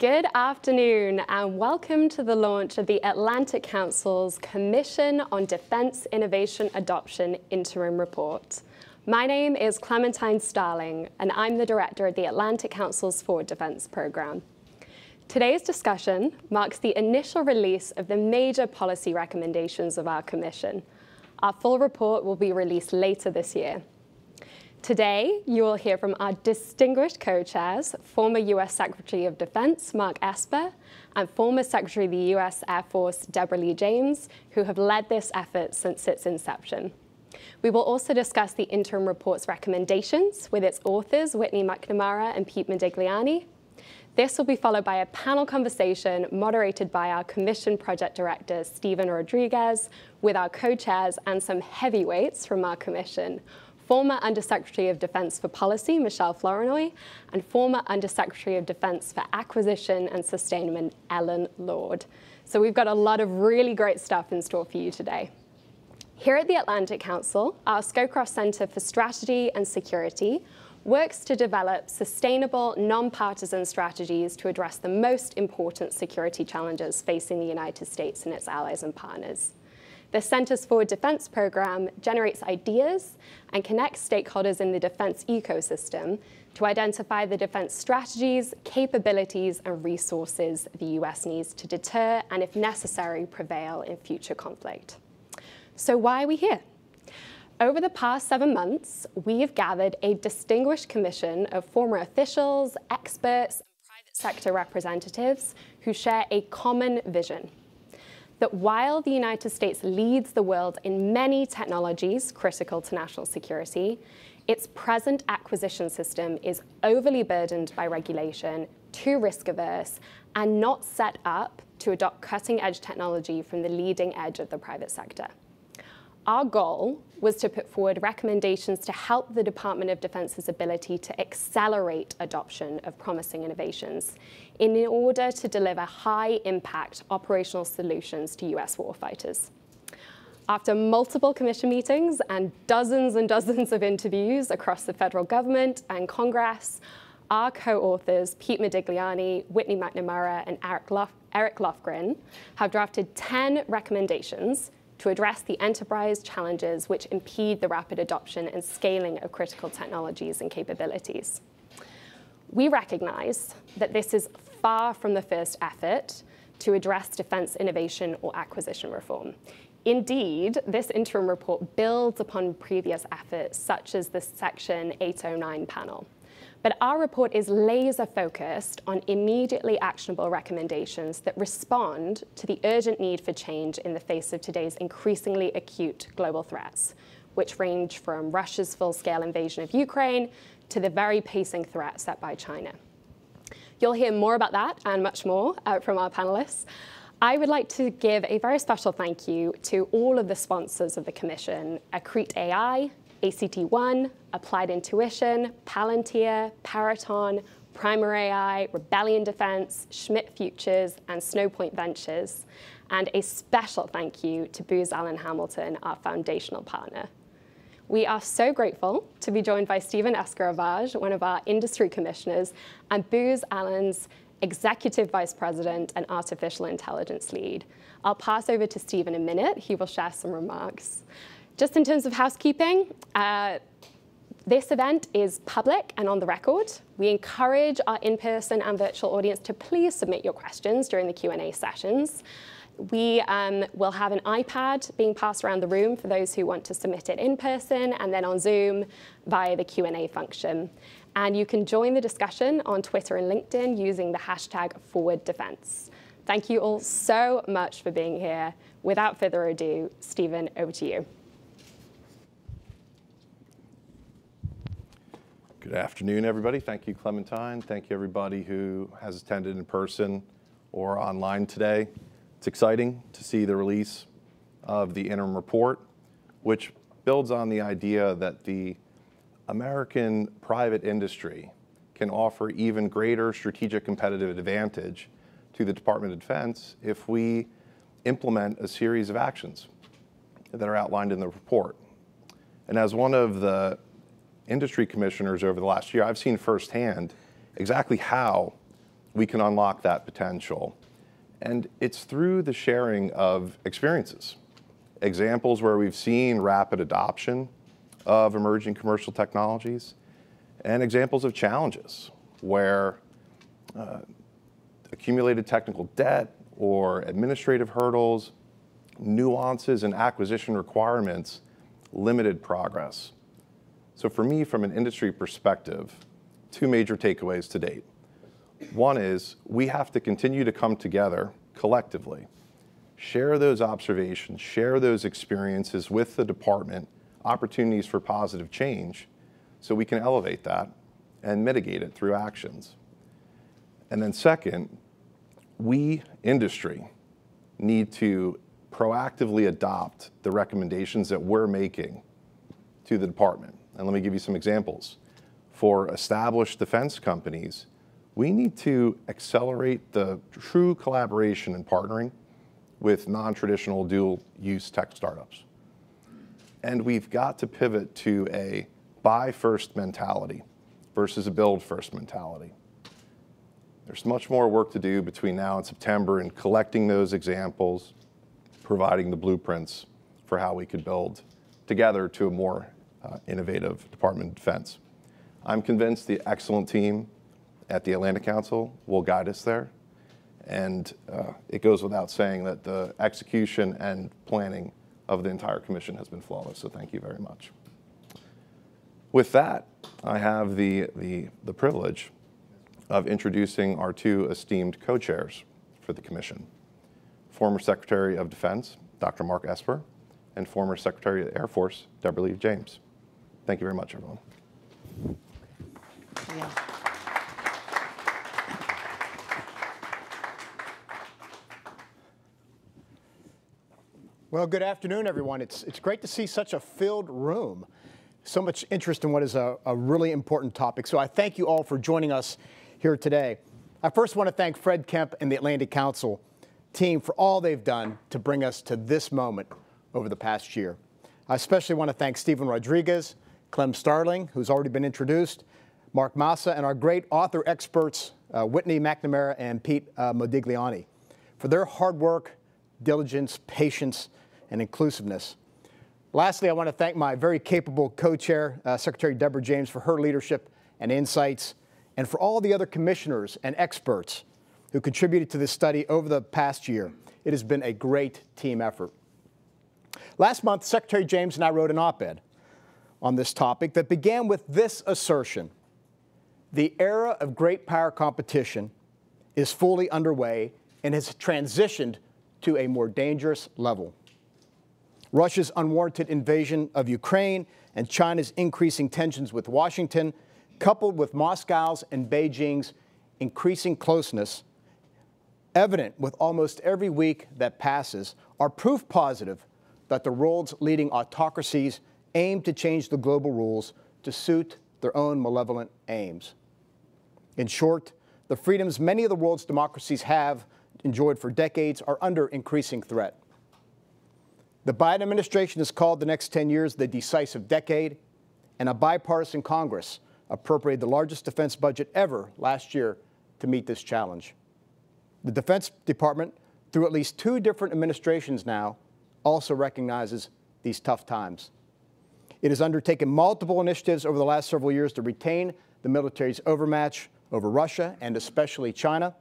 Good afternoon and welcome to the launch of the Atlantic Council's Commission on Defence Innovation Adoption Interim Report. My name is Clementine Starling and I'm the Director of the Atlantic Council's Forward Defence Programme. Today's discussion marks the initial release of the major policy recommendations of our Commission. Our full report will be released later this year. Today, you will hear from our distinguished co-chairs, former US Secretary of Defense, Mark Esper, and former Secretary of the US Air Force, Deborah Lee James, who have led this effort since its inception. We will also discuss the interim report's recommendations with its authors, Whitney McNamara and Pete Modigliani. This will be followed by a panel conversation moderated by our Commission Project Director, Stephen Rodriguez, with our co-chairs and some heavyweights from our Commission, former Undersecretary of Defense for Policy, Michelle Flournoy, and former Undersecretary of Defense for Acquisition and Sustainment, Ellen Lord. So we've got a lot of really great stuff in store for you today. Here at the Atlantic Council, our Scowcroft Centre for Strategy and Security works to develop sustainable, non-partisan strategies to address the most important security challenges facing the United States and its allies and partners. The Centers for Defense program generates ideas and connects stakeholders in the defense ecosystem to identify the defense strategies, capabilities, and resources the US needs to deter and, if necessary, prevail in future conflict. So why are we here? Over the past seven months, we have gathered a distinguished commission of former officials, experts, and private sector representatives who share a common vision that while the United States leads the world in many technologies critical to national security, its present acquisition system is overly burdened by regulation, too risk averse, and not set up to adopt cutting edge technology from the leading edge of the private sector. Our goal was to put forward recommendations to help the Department of Defense's ability to accelerate adoption of promising innovations in order to deliver high impact operational solutions to US warfighters. After multiple commission meetings and dozens and dozens of interviews across the federal government and Congress, our co-authors, Pete Modigliani, Whitney McNamara, and Eric, Lof Eric Lofgren, have drafted 10 recommendations to address the enterprise challenges which impede the rapid adoption and scaling of critical technologies and capabilities. We recognize that this is far from the first effort to address defense innovation or acquisition reform. Indeed, this interim report builds upon previous efforts, such as the Section 809 panel. But our report is laser focused on immediately actionable recommendations that respond to the urgent need for change in the face of today's increasingly acute global threats, which range from Russia's full scale invasion of Ukraine to the very pacing threat set by China. You'll hear more about that and much more uh, from our panelists. I would like to give a very special thank you to all of the sponsors of the Commission, Accrete AI, ACT1, Applied Intuition, Palantir, Peraton, Primer AI, Rebellion Defense, Schmidt Futures, and Snowpoint Ventures. And a special thank you to Booz Allen Hamilton, our foundational partner. We are so grateful to be joined by Stephen Escaravage, one of our industry commissioners, and Booz Allen's Executive Vice President and Artificial Intelligence Lead. I'll pass over to Steve in a minute. He will share some remarks. Just in terms of housekeeping, uh, this event is public and on the record. We encourage our in-person and virtual audience to please submit your questions during the Q&A sessions. We um, will have an iPad being passed around the room for those who want to submit it in person and then on Zoom via the Q&A function. And you can join the discussion on Twitter and LinkedIn using the hashtag ForwardDefense. Thank you all so much for being here. Without further ado, Stephen, over to you. Good afternoon, everybody. Thank you, Clementine. Thank you, everybody who has attended in person or online today. It's exciting to see the release of the interim report, which builds on the idea that the American private industry can offer even greater strategic competitive advantage to the Department of Defense if we implement a series of actions that are outlined in the report. And as one of the industry commissioners over the last year, I've seen firsthand exactly how we can unlock that potential. And it's through the sharing of experiences, examples where we've seen rapid adoption of emerging commercial technologies, and examples of challenges where uh, accumulated technical debt or administrative hurdles, nuances and acquisition requirements limited progress. So for me, from an industry perspective, two major takeaways to date. One is we have to continue to come together collectively, share those observations, share those experiences with the department, opportunities for positive change, so we can elevate that and mitigate it through actions. And then second, we, industry, need to proactively adopt the recommendations that we're making to the department. And let me give you some examples. For established defense companies, we need to accelerate the true collaboration and partnering with non-traditional dual-use tech startups. And we've got to pivot to a buy first mentality versus a build first mentality. There's much more work to do between now and September in collecting those examples, providing the blueprints for how we could build together to a more uh, innovative Department of Defense. I'm convinced the excellent team at the Atlantic Council will guide us there. And uh, it goes without saying that the execution and planning of the entire commission has been flawless. So thank you very much. With that, I have the, the, the privilege of introducing our two esteemed co-chairs for the commission. Former Secretary of Defense, Dr. Mark Esper, and former Secretary of the Air Force, Deborah Lee James. Thank you very much, everyone. Yeah. Well, good afternoon, everyone. It's, it's great to see such a filled room. So much interest in what is a, a really important topic. So I thank you all for joining us here today. I first want to thank Fred Kempe and the Atlantic Council team for all they've done to bring us to this moment over the past year. I especially want to thank Stephen Rodriguez, Clem Starling, who's already been introduced, Mark Massa, and our great author experts, uh, Whitney McNamara and Pete uh, Modigliani, for their hard work, diligence, patience, and inclusiveness. Lastly, I want to thank my very capable co-chair, uh, Secretary Deborah James, for her leadership and insights, and for all the other commissioners and experts who contributed to this study over the past year. It has been a great team effort. Last month, Secretary James and I wrote an op-ed on this topic that began with this assertion. The era of great power competition is fully underway and has transitioned to a more dangerous level. Russia's unwarranted invasion of Ukraine and China's increasing tensions with Washington, coupled with Moscow's and Beijing's increasing closeness, evident with almost every week that passes, are proof positive that the world's leading autocracies aim to change the global rules to suit their own malevolent aims. In short, the freedoms many of the world's democracies have enjoyed for decades are under increasing threat. The Biden administration has called the next 10 years the decisive decade, and a bipartisan Congress appropriated the largest defense budget ever last year to meet this challenge. The Defense Department, through at least two different administrations now, also recognizes these tough times. It has undertaken multiple initiatives over the last several years to retain the military's overmatch over Russia and especially China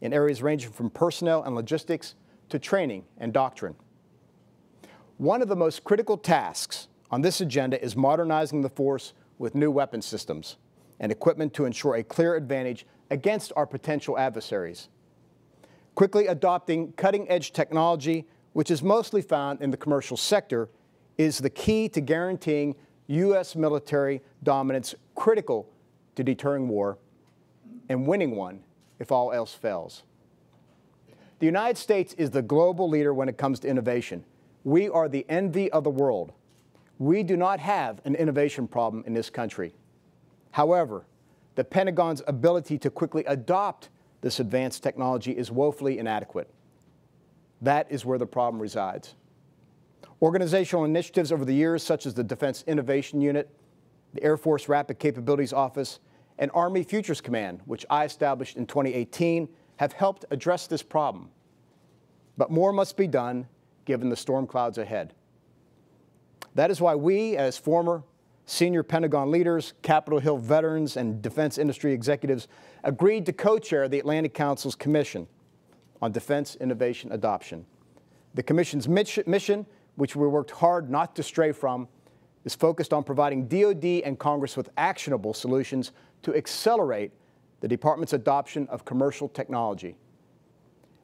in areas ranging from personnel and logistics to training and doctrine. One of the most critical tasks on this agenda is modernizing the force with new weapon systems and equipment to ensure a clear advantage against our potential adversaries. Quickly adopting cutting-edge technology, which is mostly found in the commercial sector, is the key to guaranteeing U.S. military dominance critical to deterring war and winning one if all else fails. The United States is the global leader when it comes to innovation, we are the envy of the world. We do not have an innovation problem in this country. However, the Pentagon's ability to quickly adopt this advanced technology is woefully inadequate. That is where the problem resides. Organizational initiatives over the years, such as the Defense Innovation Unit, the Air Force Rapid Capabilities Office, and Army Futures Command, which I established in 2018, have helped address this problem. But more must be done given the storm clouds ahead. That is why we, as former senior Pentagon leaders, Capitol Hill veterans, and defense industry executives, agreed to co-chair the Atlantic Council's Commission on Defense Innovation Adoption. The Commission's mission, which we worked hard not to stray from, is focused on providing DoD and Congress with actionable solutions to accelerate the department's adoption of commercial technology.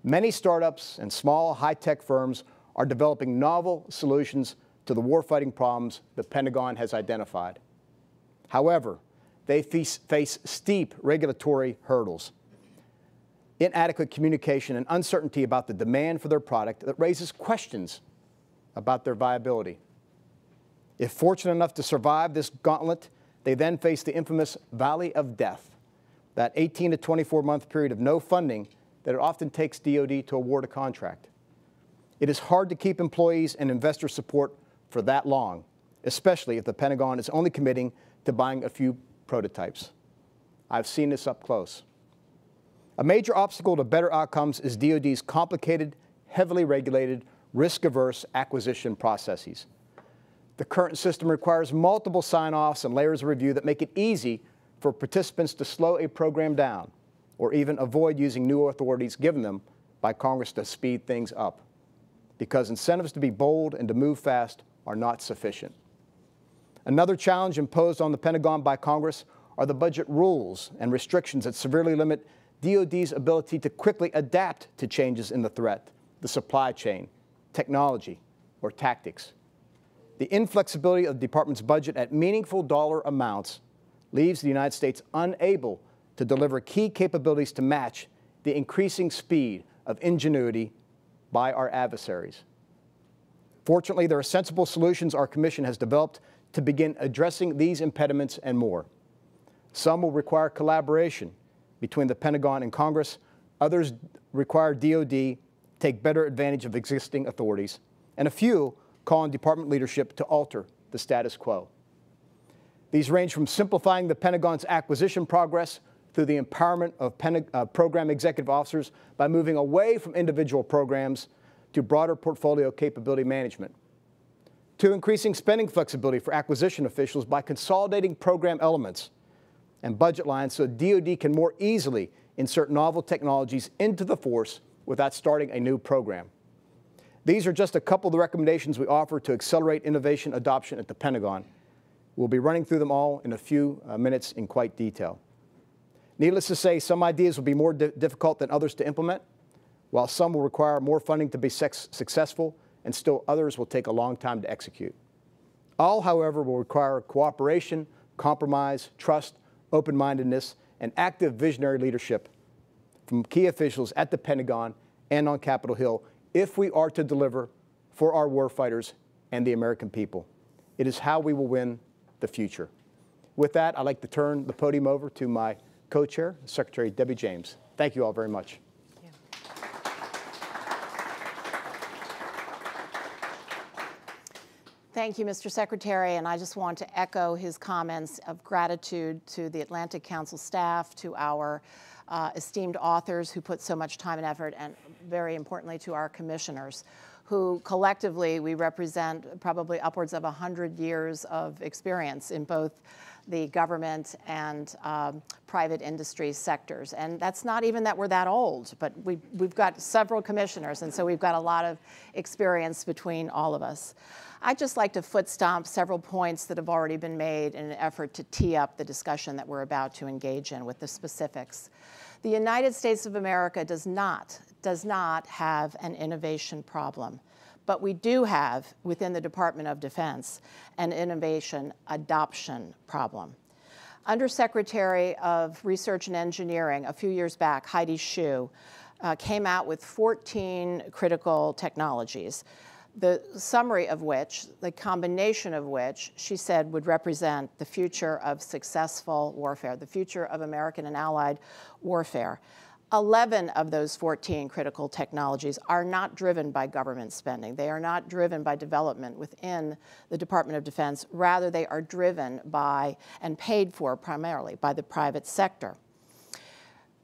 Many startups and small high-tech firms are developing novel solutions to the warfighting problems the Pentagon has identified. However, they face, steep regulatory hurdles, inadequate communication, and uncertainty about the demand for their product that raises questions about their viability. If fortunate enough to survive this gauntlet, they then face the infamous Valley of Death, that 18 to 24 month period of no funding that it often takes DoD to award a contract. It is hard to keep employees and investor support for that long, especially if the Pentagon is only committing to buying a few prototypes. I've seen this up close. A major obstacle to better outcomes is DoD's complicated, heavily regulated, risk-averse acquisition processes. The current system requires multiple sign-offs and layers of review that make it easy for participants to slow a program down or even avoid using new authorities given them by Congress to speed things up because incentives to be bold and to move fast are not sufficient. Another challenge imposed on the Pentagon by Congress are the budget rules and restrictions that severely limit DoD's ability to quickly adapt to changes in the threat, the supply chain, technology, or tactics. The inflexibility of the department's budget at meaningful dollar amounts leaves the United States unable to deliver key capabilities to match the increasing speed of ingenuity by our adversaries. Fortunately, there are sensible solutions our Commission has developed to begin addressing these impediments and more. Some will require collaboration between the Pentagon and Congress. Others require DoD take better advantage of existing authorities. And a few call on department leadership to alter the status quo. These range from simplifying the Pentagon's acquisition progress through the empowerment of uh, program executive officers by moving away from individual programs to broader portfolio capability management, to increasing spending flexibility for acquisition officials by consolidating program elements and budget lines so DoD can more easily insert novel technologies into the force without starting a new program. These are just a couple of the recommendations we offer to accelerate innovation adoption at the Pentagon. We'll be running through them all in a few uh, minutes in quite detail. Needless to say, some ideas will be more di difficult than others to implement, while some will require more funding to be successful, and still others will take a long time to execute. All, however, will require cooperation, compromise, trust, open-mindedness, and active visionary leadership from key officials at the Pentagon and on Capitol Hill if we are to deliver for our warfighters and the American people. It is how we will win the future. With that, I'd like to turn the podium over to my co-chair, Secretary Debbie James. Thank you all very much. Thank you, Mr. Secretary, and I just want to echo his comments of gratitude to the Atlantic Council staff, to our uh, esteemed authors who put so much time and effort, and very importantly to our commissioners who collectively we represent probably upwards of 100 years of experience in both the government and um, private industry sectors. And that's not even that we're that old, but we, we've got several commissioners, and so we've got a lot of experience between all of us. I'd just like to foot stomp several points that have already been made in an effort to tee up the discussion that we're about to engage in with the specifics. The United States of America does not, does not have an innovation problem. But we do have, within the Department of Defense, an innovation adoption problem. Undersecretary of Research and Engineering, a few years back, Heidi Shyu, uh, came out with 14 critical technologies the summary of which, the combination of which, she said would represent the future of successful warfare, the future of American and Allied warfare. 11 of those 14 critical technologies are not driven by government spending. They are not driven by development within the Department of Defense. Rather, they are driven by and paid for primarily by the private sector.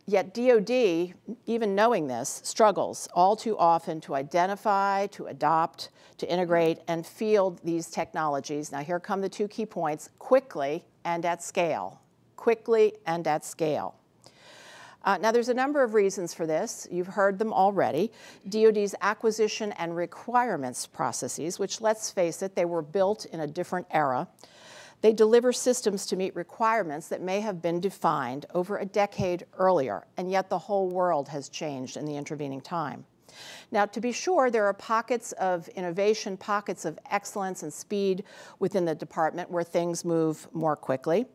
Yet DoD, even knowing this, struggles all too often to identify, to adopt, to integrate, and field these technologies. Now here come the two key points, quickly and at scale. Quickly and at scale. Uh, now, there's a number of reasons for this. You've heard them already. DoD's acquisition and requirements processes, which let's face it, they were built in a different era. They deliver systems to meet requirements that may have been defined over a decade earlier, and yet the whole world has changed in the intervening time. Now, to be sure, there are pockets of innovation, pockets of excellence and speed within the department where things move more quickly.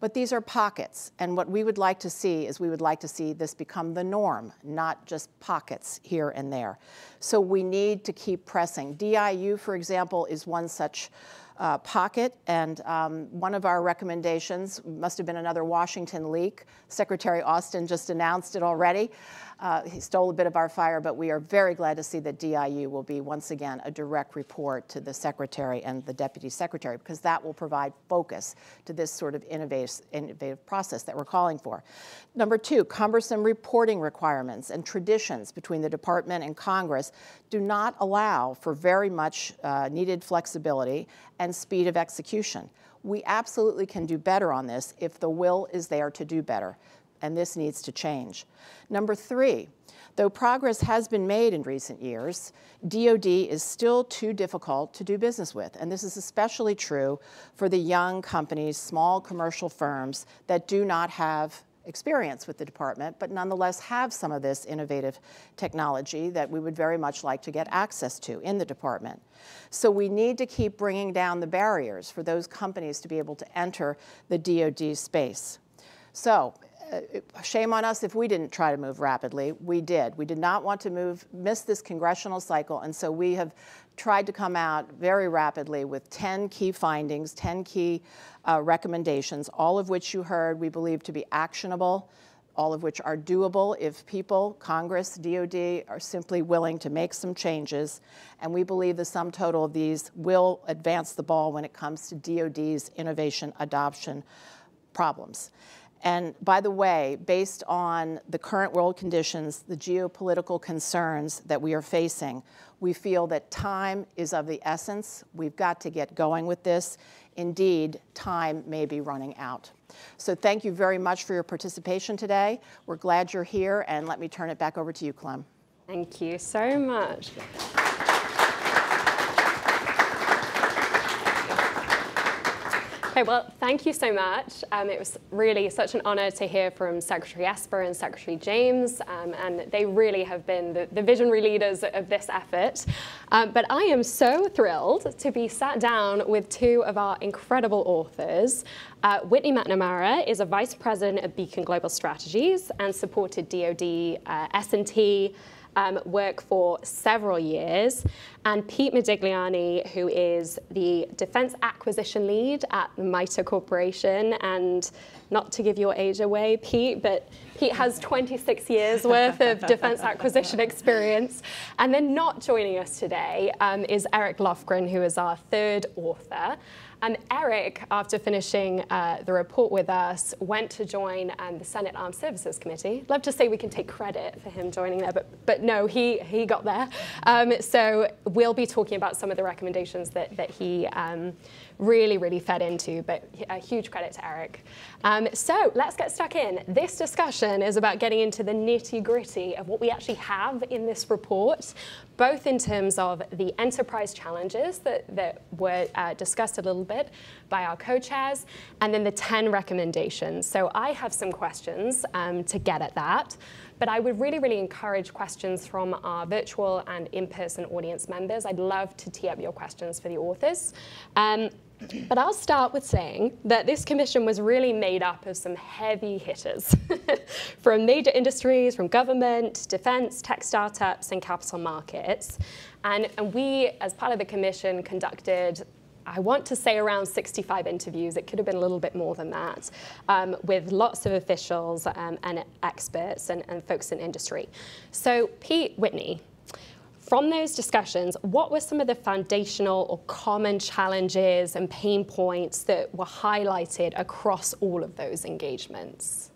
But these are pockets, and what we would like to see is we would like to see this become the norm, not just pockets here and there. So we need to keep pressing. DIU, for example, is one such uh, pocket. And um, one of our recommendations must have been another Washington leak. Secretary Austin just announced it already. Uh, he stole a bit of our fire, but we are very glad to see that DIU will be once again a direct report to the Secretary and the Deputy Secretary because that will provide focus to this sort of innovative, innovative process that we're calling for. Number two, cumbersome reporting requirements and traditions between the Department and Congress do not allow for very much uh, needed flexibility and speed of execution. We absolutely can do better on this if the will is there to do better and this needs to change. Number three, though progress has been made in recent years, DoD is still too difficult to do business with, and this is especially true for the young companies, small commercial firms that do not have experience with the department, but nonetheless have some of this innovative technology that we would very much like to get access to in the department. So we need to keep bringing down the barriers for those companies to be able to enter the DoD space. So shame on us if we didn't try to move rapidly. We did. We did not want to move, miss this congressional cycle, and so we have tried to come out very rapidly with 10 key findings, 10 key uh, recommendations, all of which you heard we believe to be actionable, all of which are doable if people, Congress, DOD, are simply willing to make some changes. And we believe the sum total of these will advance the ball when it comes to DOD's innovation adoption problems. And by the way, based on the current world conditions, the geopolitical concerns that we are facing, we feel that time is of the essence. We've got to get going with this. Indeed, time may be running out. So thank you very much for your participation today. We're glad you're here, and let me turn it back over to you, Clem. Thank you so much. Okay, well, thank you so much. Um, it was really such an honor to hear from Secretary Esper and Secretary James, um, and they really have been the, the visionary leaders of this effort. Um, but I am so thrilled to be sat down with two of our incredible authors. Uh, Whitney McNamara is a Vice President of Beacon Global Strategies and supported DoD, uh, S&T, um, work for several years, and Pete Modigliani, who is the Defense Acquisition Lead at MITRE Corporation, and not to give your age away, Pete, but Pete has 26 years worth of defense acquisition experience. And then not joining us today um, is Eric Lofgren, who is our third author. And Eric, after finishing uh, the report with us, went to join um, the Senate Armed Services Committee. Love to say we can take credit for him joining there, but, but no, he, he got there. Um, so we'll be talking about some of the recommendations that, that he um, really, really fed into, but a huge credit to Eric. Um, so let's get stuck in. This discussion is about getting into the nitty gritty of what we actually have in this report, both in terms of the enterprise challenges that, that were uh, discussed a little bit by our co-chairs, and then the 10 recommendations. So I have some questions um, to get at that. But I would really, really encourage questions from our virtual and in-person audience members. I'd love to tee up your questions for the authors. Um, but I'll start with saying that this commission was really made up of some heavy hitters from major industries, from government, defense, tech startups, and capital markets. And, and we, as part of the commission, conducted I want to say around 65 interviews. It could have been a little bit more than that, um, with lots of officials um, and experts and, and folks in industry. So, Pete Whitney, from those discussions, what were some of the foundational or common challenges and pain points that were highlighted across all of those engagements?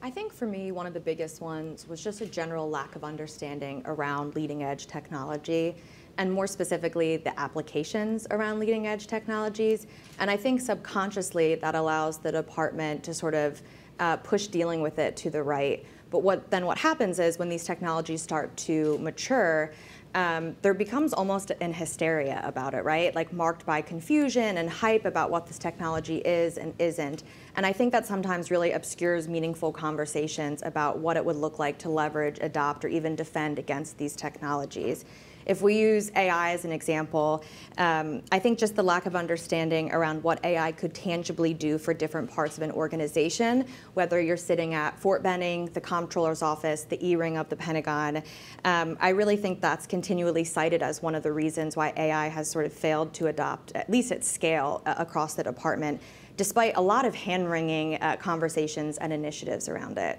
I think for me, one of the biggest ones was just a general lack of understanding around leading edge technology and more specifically, the applications around leading edge technologies. And I think subconsciously that allows the department to sort of uh, push dealing with it to the right. But what then what happens is when these technologies start to mature, um, there becomes almost an hysteria about it, right? Like marked by confusion and hype about what this technology is and isn't. And I think that sometimes really obscures meaningful conversations about what it would look like to leverage, adopt, or even defend against these technologies. If we use AI as an example, um, I think just the lack of understanding around what AI could tangibly do for different parts of an organization, whether you're sitting at Fort Benning, the comptroller's office, the E-ring of the Pentagon, um, I really think that's continually cited as one of the reasons why AI has sort of failed to adopt, at least at scale, uh, across the department, despite a lot of hand-wringing uh, conversations and initiatives around it.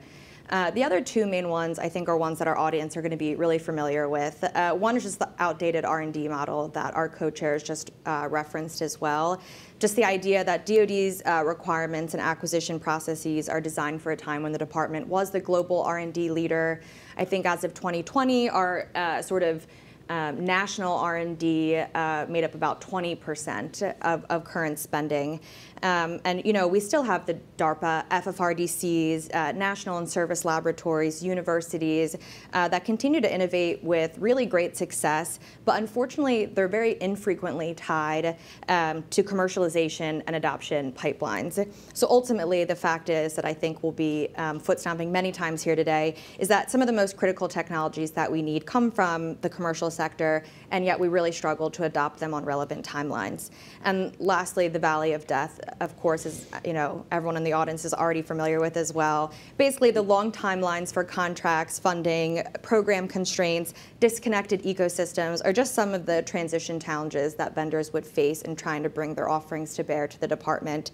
Uh, the other two main ones, I think, are ones that our audience are going to be really familiar with. Uh, one is just the outdated R&D model that our co-chairs just uh, referenced as well. Just the idea that DoD's uh, requirements and acquisition processes are designed for a time when the department was the global R&D leader. I think as of 2020, our uh, sort of um, national R&D uh, made up about 20% of, of current spending. Um, and you know, we still have the DARPA, FFRDCs, uh, national and service laboratories, universities uh, that continue to innovate with really great success, but unfortunately, they're very infrequently tied um, to commercialization and adoption pipelines. So ultimately, the fact is that I think we'll be um, foot stomping many times here today is that some of the most critical technologies that we need come from the commercial sector, and yet we really struggle to adopt them on relevant timelines. And lastly, the Valley of Death of course, is you know everyone in the audience is already familiar with as well. Basically, the long timelines for contracts, funding, program constraints, disconnected ecosystems are just some of the transition challenges that vendors would face in trying to bring their offerings to bear to the department.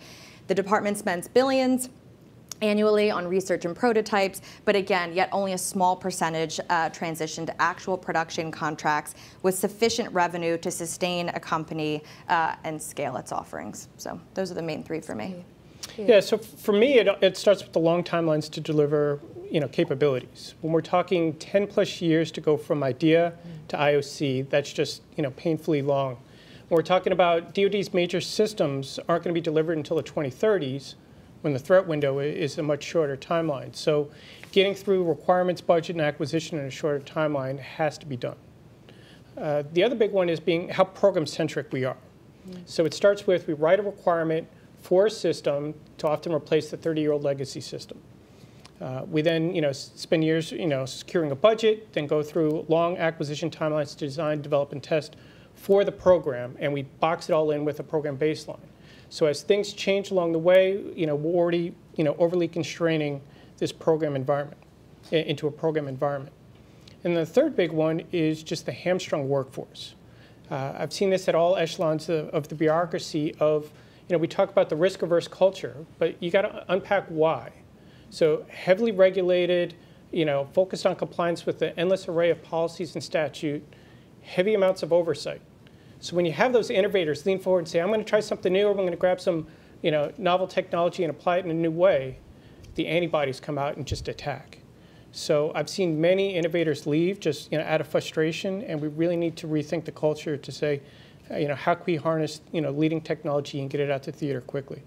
The department spends billions annually on research and prototypes, but again, yet only a small percentage uh, transition to actual production contracts with sufficient revenue to sustain a company uh, and scale its offerings. So those are the main three for me. Yeah, so for me, it, it starts with the long timelines to deliver you know, capabilities. When we're talking 10 plus years to go from idea to IOC, that's just you know, painfully long. When we're talking about DoD's major systems aren't going to be delivered until the 2030s, when the threat window is a much shorter timeline. So getting through requirements, budget, and acquisition in a shorter timeline has to be done. Uh, the other big one is being how program-centric we are. Mm. So it starts with we write a requirement for a system to often replace the 30-year-old legacy system. Uh, we then, you know, spend years, you know, securing a budget, then go through long acquisition timelines to design, develop, and test for the program, and we box it all in with a program baseline. So as things change along the way, you know, we're already, you know, overly constraining this program environment into a program environment. And the third big one is just the hamstrung workforce. Uh, I've seen this at all echelons of, of, the bureaucracy of, you know, we talk about the risk-averse culture, but you got to unpack why. So heavily regulated, you know, focused on compliance with the endless array of policies and statute, heavy amounts of oversight. So when you have those innovators lean forward and say, I'm going to try something new, or I'm going to grab some you know, novel technology and apply it in a new way, the antibodies come out and just attack. So I've seen many innovators leave just you know, out of frustration, and we really need to rethink the culture to say, uh, you know, how can we harness you know, leading technology and get it out to theater quickly?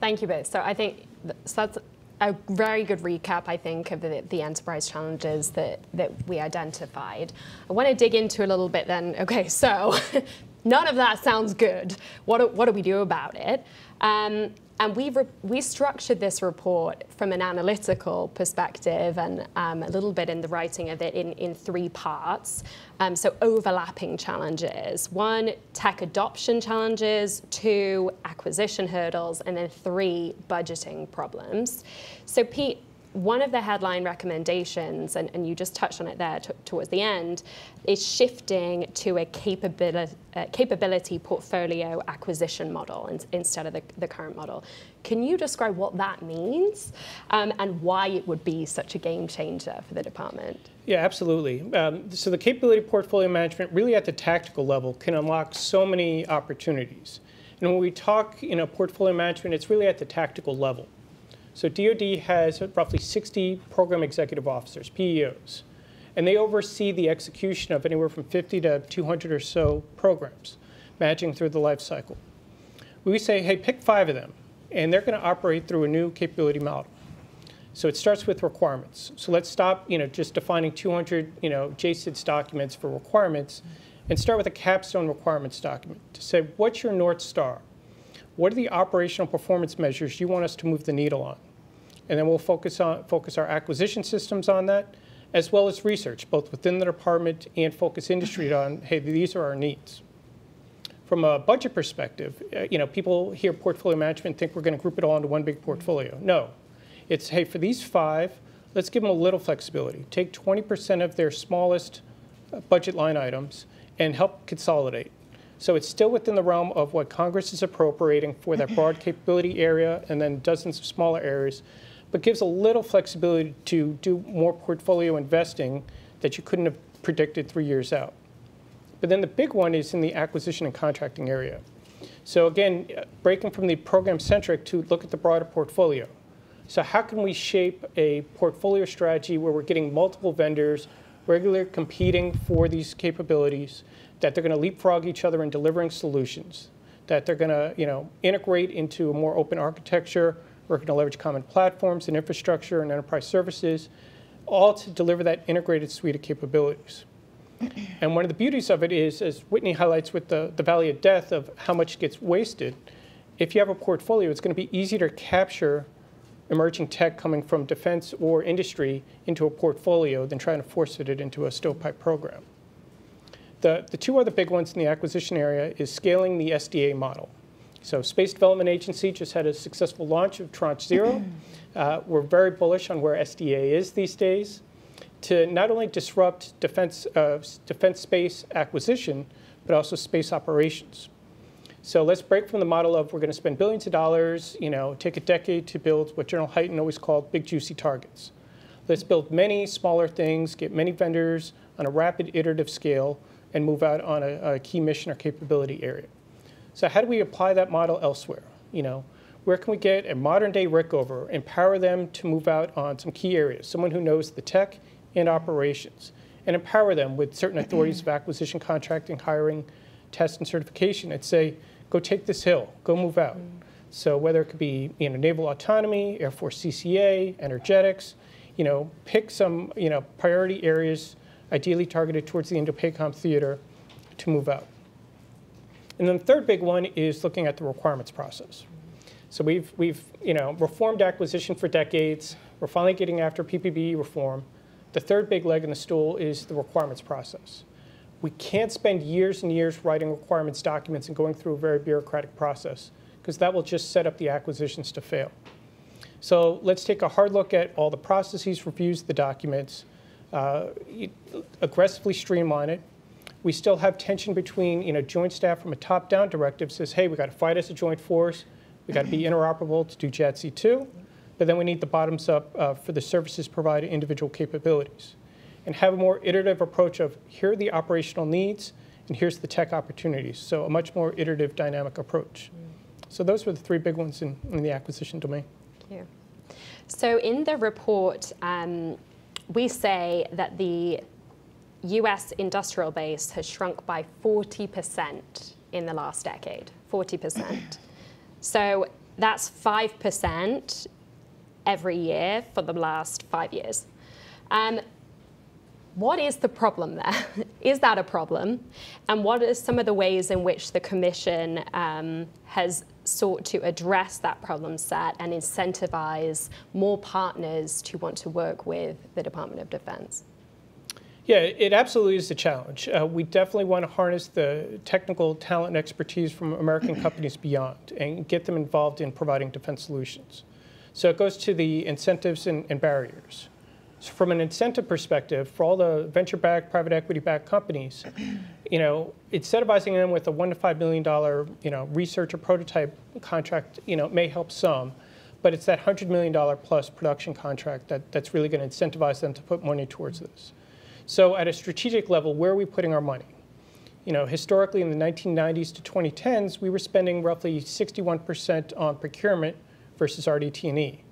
Thank you both. So I think that's a very good recap, I think, of the, the, enterprise challenges that, that we identified. I want to dig into a little bit then. Okay, so none of that sounds good. What do, what do we do about it? Um, and we, we structured this report from an analytical perspective and um, a little bit in the writing of it in, in three parts. Um, so overlapping challenges. One, tech adoption challenges. Two, acquisition hurdles. And then three, budgeting problems. So Pete, one of the headline recommendations, and, and you just touched on it there towards the end, is shifting to a capability, uh, capability portfolio acquisition model in, instead of the, the, current model. Can you describe what that means um, and why it would be such a game changer for the department? Yeah, absolutely. Um, so the capability portfolio management, really at the tactical level, can unlock so many opportunities. And when we talk, you know, portfolio management, it's really at the tactical level. So DoD has roughly 60 program executive officers, PEOs, and they oversee the execution of anywhere from 50 to 200 or so programs, managing through the life cycle. We say, hey, pick five of them, and they're going to operate through a new capability model. So it starts with requirements. So let's stop, you know, just defining 200, you know, JCIDS documents for requirements, and start with a capstone requirements document to say, what's your North Star? What are the operational performance measures you want us to move the needle on? And then we'll focus, on, focus our acquisition systems on that, as well as research, both within the department and focus industry on, hey, these are our needs. From a budget perspective, uh, you know, people hear portfolio management think we're going to group it all into one big portfolio. No. It's, hey, for these five, let's give them a little flexibility. Take 20% of their smallest uh, budget line items and help consolidate. So it's still within the realm of what Congress is appropriating for that broad capability area and then dozens of smaller areas, but gives a little flexibility to do more portfolio investing that you couldn't have predicted three years out. But then the big one is in the acquisition and contracting area. So again, breaking from the program centric to look at the broader portfolio. So how can we shape a portfolio strategy where we're getting multiple vendors regularly competing for these capabilities that they're going to leapfrog each other in delivering solutions, that they're going to you know, integrate into a more open architecture, we're going to leverage common platforms and infrastructure and enterprise services, all to deliver that integrated suite of capabilities. And one of the beauties of it is, as Whitney highlights with the, the valley of death of how much gets wasted, if you have a portfolio, it's going to be easier to capture emerging tech coming from defense or industry into a portfolio than trying to force it into a stovepipe program. The, the two other big ones in the acquisition area is scaling the SDA model. So Space Development Agency just had a successful launch of Tranche Zero. Uh, we're very bullish on where SDA is these days to not only disrupt defense, uh, defense space acquisition, but also space operations. So let's break from the model of we're going to spend billions of dollars, you know, take a decade to build what General Hyten always called big juicy targets. Let's build many smaller things, get many vendors on a rapid iterative scale, and move out on a, a key mission or capability area. So how do we apply that model elsewhere? You know, where can we get a modern day Rickover, empower them to move out on some key areas, someone who knows the tech and operations, and empower them with certain authorities of acquisition, contracting, hiring, test, and certification, and say, go take this hill, go move out. Mm. So whether it could be you know, naval autonomy, Air Force CCA, energetics, you know, pick some you know, priority areas ideally targeted towards the Indo-PACOM theater to move out. And then the third big one is looking at the requirements process. So we've, we've you know, reformed acquisition for decades. We're finally getting after PPB reform. The third big leg in the stool is the requirements process. We can't spend years and years writing requirements documents and going through a very bureaucratic process because that will just set up the acquisitions to fail. So let's take a hard look at all the processes, reviews, the documents, uh, aggressively streamline it. We still have tension between you know, joint staff from a top-down directive says, hey, we got to fight as a joint force. We got to be interoperable to do JADC2. But then we need the bottoms up uh, for the services provided individual capabilities. And have a more iterative approach of here are the operational needs and here's the tech opportunities. So a much more iterative dynamic approach. So those were the three big ones in, in the acquisition domain. Thank you. So in the report, um, we say that the US industrial base has shrunk by 40% in the last decade, 40%. so that's 5% every year for the last five years. Um, what is the problem there? is that a problem? And what are some of the ways in which the Commission um, has sought to address that problem set and incentivize more partners to want to work with the Department of Defense? Yeah, it absolutely is a challenge. Uh, we definitely want to harness the technical talent and expertise from American companies beyond and get them involved in providing defense solutions. So it goes to the incentives and, and barriers. So from an incentive perspective, for all the venture-backed, private equity-backed companies, you know, incentivizing them with a one to five million dollar, you know, research or prototype contract, you know, may help some, but it's that hundred million dollar plus production contract that, that's really going to incentivize them to put money towards this. So at a strategic level, where are we putting our money? You know, historically in the 1990s to 2010s, we were spending roughly 61% on procurement versus RDT&E.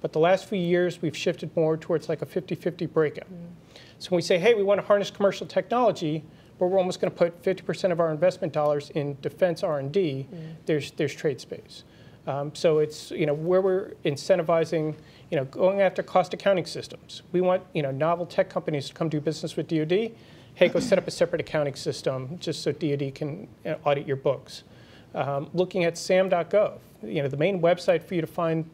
But the last few years, we've shifted more towards like a 50-50 breakout. Mm. So when we say, hey, we want to harness commercial technology, but we're almost going to put 50% of our investment dollars in defense R&D, mm. there's, there's trade space. Um, so it's you know where we're incentivizing, you know, going after cost accounting systems. We want you know novel tech companies to come do business with DoD. Hey, go set up a separate accounting system just so DoD can you know, audit your books. Um, looking at SAM.gov, you know, the main website for you to find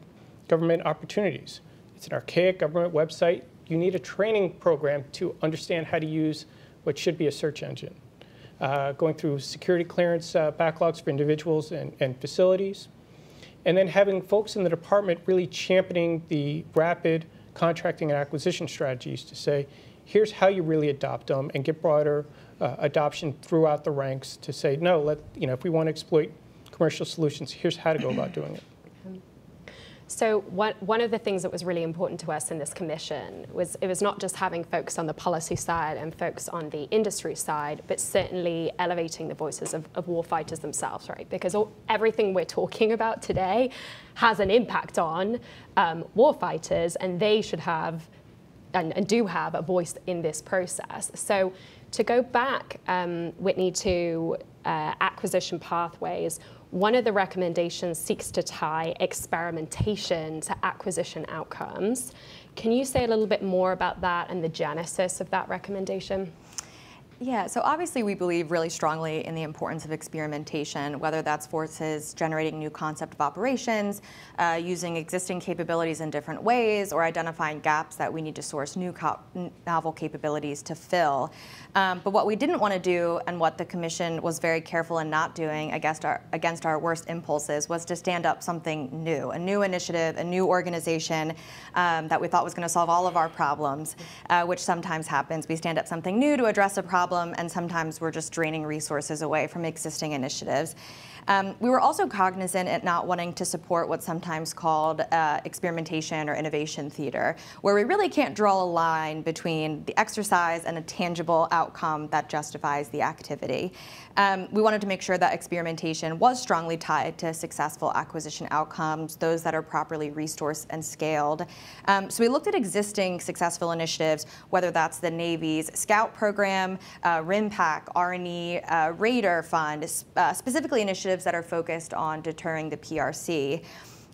government opportunities. It's an archaic government website. You need a training program to understand how to use what should be a search engine. Uh, going through security clearance uh, backlogs for individuals and, and facilities. And then having folks in the department really championing the rapid contracting and acquisition strategies to say, here's how you really adopt them and get broader uh, adoption throughout the ranks to say, no, let, you know, if we want to exploit commercial solutions, here's how to go about doing it. So one, one of the things that was really important to us in this commission was it was not just having folks on the policy side and folks on the industry side, but certainly elevating the voices of, of warfighters themselves, right? Because all, everything we're talking about today has an impact on um, warfighters, and they should have and, and, do have a voice in this process. So to go back, um, Whitney, to uh, acquisition pathways, one of the recommendations seeks to tie experimentation to acquisition outcomes. Can you say a little bit more about that and the genesis of that recommendation? Yeah, so obviously we believe really strongly in the importance of experimentation, whether that's forces generating new concept of operations, uh, using existing capabilities in different ways, or identifying gaps that we need to source new novel capabilities to fill. Um, but what we didn't want to do, and what the Commission was very careful in not doing against our, against our worst impulses, was to stand up something new, a new initiative, a new organization um, that we thought was going to solve all of our problems, uh, which sometimes happens. We stand up something new to address a problem, and sometimes we're just draining resources away from existing initiatives. Um, we were also cognizant at not wanting to support what's sometimes called uh, experimentation or innovation theater, where we really can't draw a line between the exercise and a tangible outcome that justifies the activity. Um, we wanted to make sure that experimentation was strongly tied to successful acquisition outcomes, those that are properly resourced and scaled. Um, so we looked at existing successful initiatives, whether that's the Navy's Scout program, uh, RIMPAC, R&E, uh, RDER Fund, uh, specifically initiatives that are focused on deterring the PRC.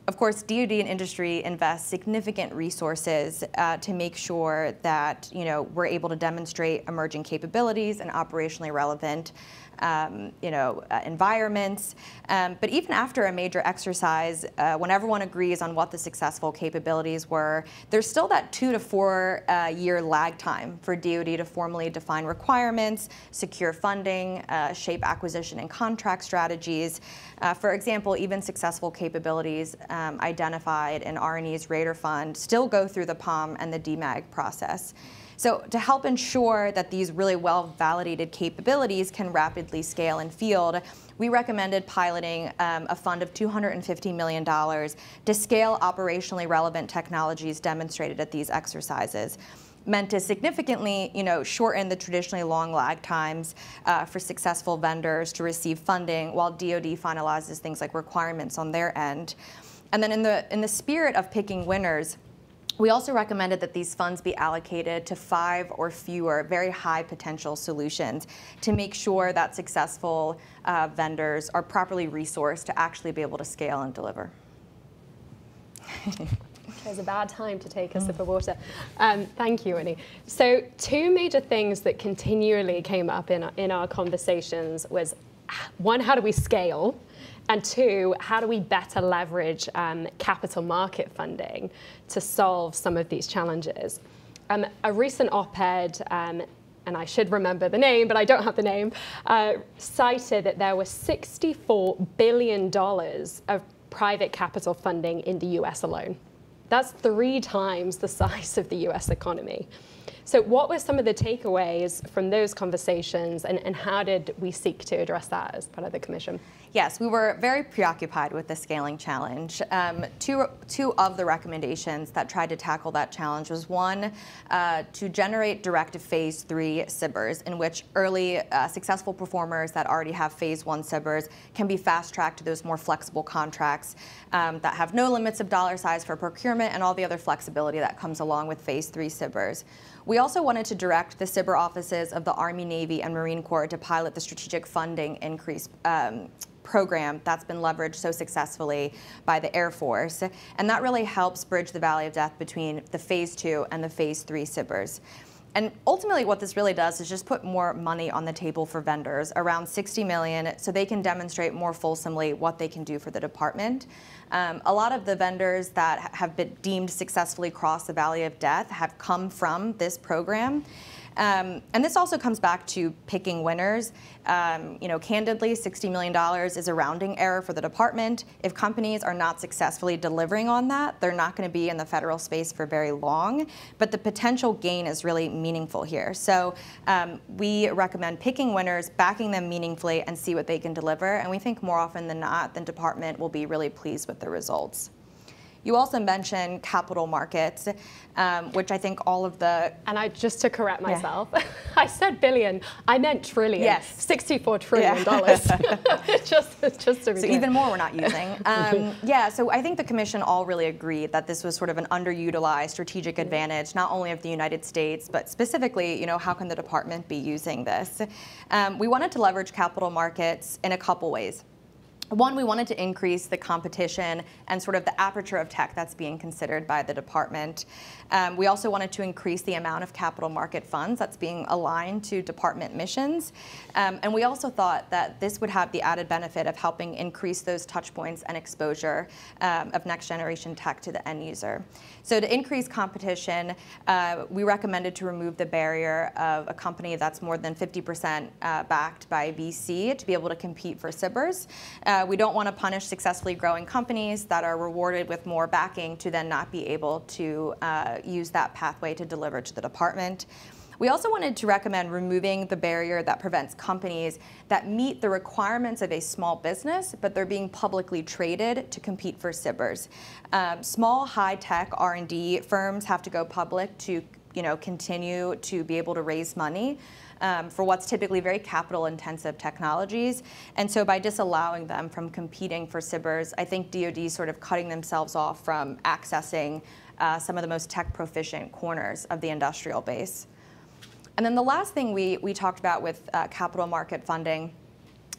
Of course, DoD and industry invest significant resources uh, to make sure that you know we're able to demonstrate emerging capabilities and operationally relevant um, you know, uh, environments. Um, but even after a major exercise, uh, when everyone agrees on what the successful capabilities were, there's still that two to four uh, year lag time for DoD to formally define requirements, secure funding, uh, shape acquisition and contract strategies. Uh, for example, even successful capabilities um, identified in R&E's RDER Fund still go through the POM and the DMAG process. So to help ensure that these really well-validated capabilities can rapidly scale in field, we recommended piloting um, a fund of $250 million to scale operationally relevant technologies demonstrated at these exercises meant to significantly, you know, shorten the traditionally long lag times uh, for successful vendors to receive funding while DoD finalizes things like requirements on their end. And then in the in the spirit of picking winners, we also recommended that these funds be allocated to five or fewer very high potential solutions to make sure that successful uh, vendors are properly resourced to actually be able to scale and deliver. It's a bad time to take a sip of water. Um, thank you, Whitney. So two major things that continually came up in, in our conversations was one, how do we scale? And two, how do we better leverage um, capital market funding to solve some of these challenges? Um, a recent op-ed, um, and I should remember the name, but I don't have the name, uh, cited that there was $64 billion of private capital funding in the US alone. That's three times the size of the US economy. So, what were some of the takeaways from those conversations, and, and how did we seek to address that as part of the Commission? Yes, we were very preoccupied with the scaling challenge. Um, two, two of the recommendations that tried to tackle that challenge was one, uh, to generate directive phase three SBIRs, in which early uh, successful performers that already have phase one SBIRs can be fast tracked to those more flexible contracts um, that have no limits of dollar size for procurement and all the other flexibility that comes along with phase three SBIRs. We also wanted to direct the SBIR offices of the Army, Navy, and Marine Corps to pilot the strategic funding increase um, program that's been leveraged so successfully by the Air Force. And that really helps bridge the valley of death between the phase two and the phase three SBIRs. And ultimately what this really does is just put more money on the table for vendors, around 60 million, so they can demonstrate more fulsomely what they can do for the department. Um, a lot of the vendors that have been deemed successfully cross the valley of death have come from this program. Um, and this also comes back to picking winners. Um, you know, candidly, $60 million is a rounding error for the department. If companies are not successfully delivering on that, they're not going to be in the federal space for very long. But the potential gain is really meaningful here. So um, we recommend picking winners, backing them meaningfully, and see what they can deliver. And we think more often than not, the department will be really pleased with the results. You also mentioned capital markets, um, which I think all of the and I just to correct myself, yeah. I said billion, I meant trillion. Yes, sixty-four trillion yeah. dollars. just, just so even more we're not using. Um, yeah, so I think the commission all really agreed that this was sort of an underutilized strategic advantage, not only of the United States, but specifically, you know, how can the department be using this? Um, we wanted to leverage capital markets in a couple ways. One, we wanted to increase the competition and sort of the aperture of tech that's being considered by the department. Um, we also wanted to increase the amount of capital market funds that's being aligned to department missions. Um, and we also thought that this would have the added benefit of helping increase those touch points and exposure um, of next generation tech to the end user. So to increase competition, uh, we recommended to remove the barrier of a company that's more than 50% uh, backed by VC to be able to compete for SBIRs. Uh, we don't want to punish successfully growing companies that are rewarded with more backing to then not be able to uh, use that pathway to deliver to the department. We also wanted to recommend removing the barrier that prevents companies that meet the requirements of a small business, but they're being publicly traded to compete for SBIRs. Um, small high-tech R&D firms have to go public to you know, continue to be able to raise money. Um, for what's typically very capital intensive technologies. And so by disallowing them from competing for SBIRs, I think DoD sort of cutting themselves off from accessing uh, some of the most tech proficient corners of the industrial base. And then the last thing we, we talked about with uh, capital market funding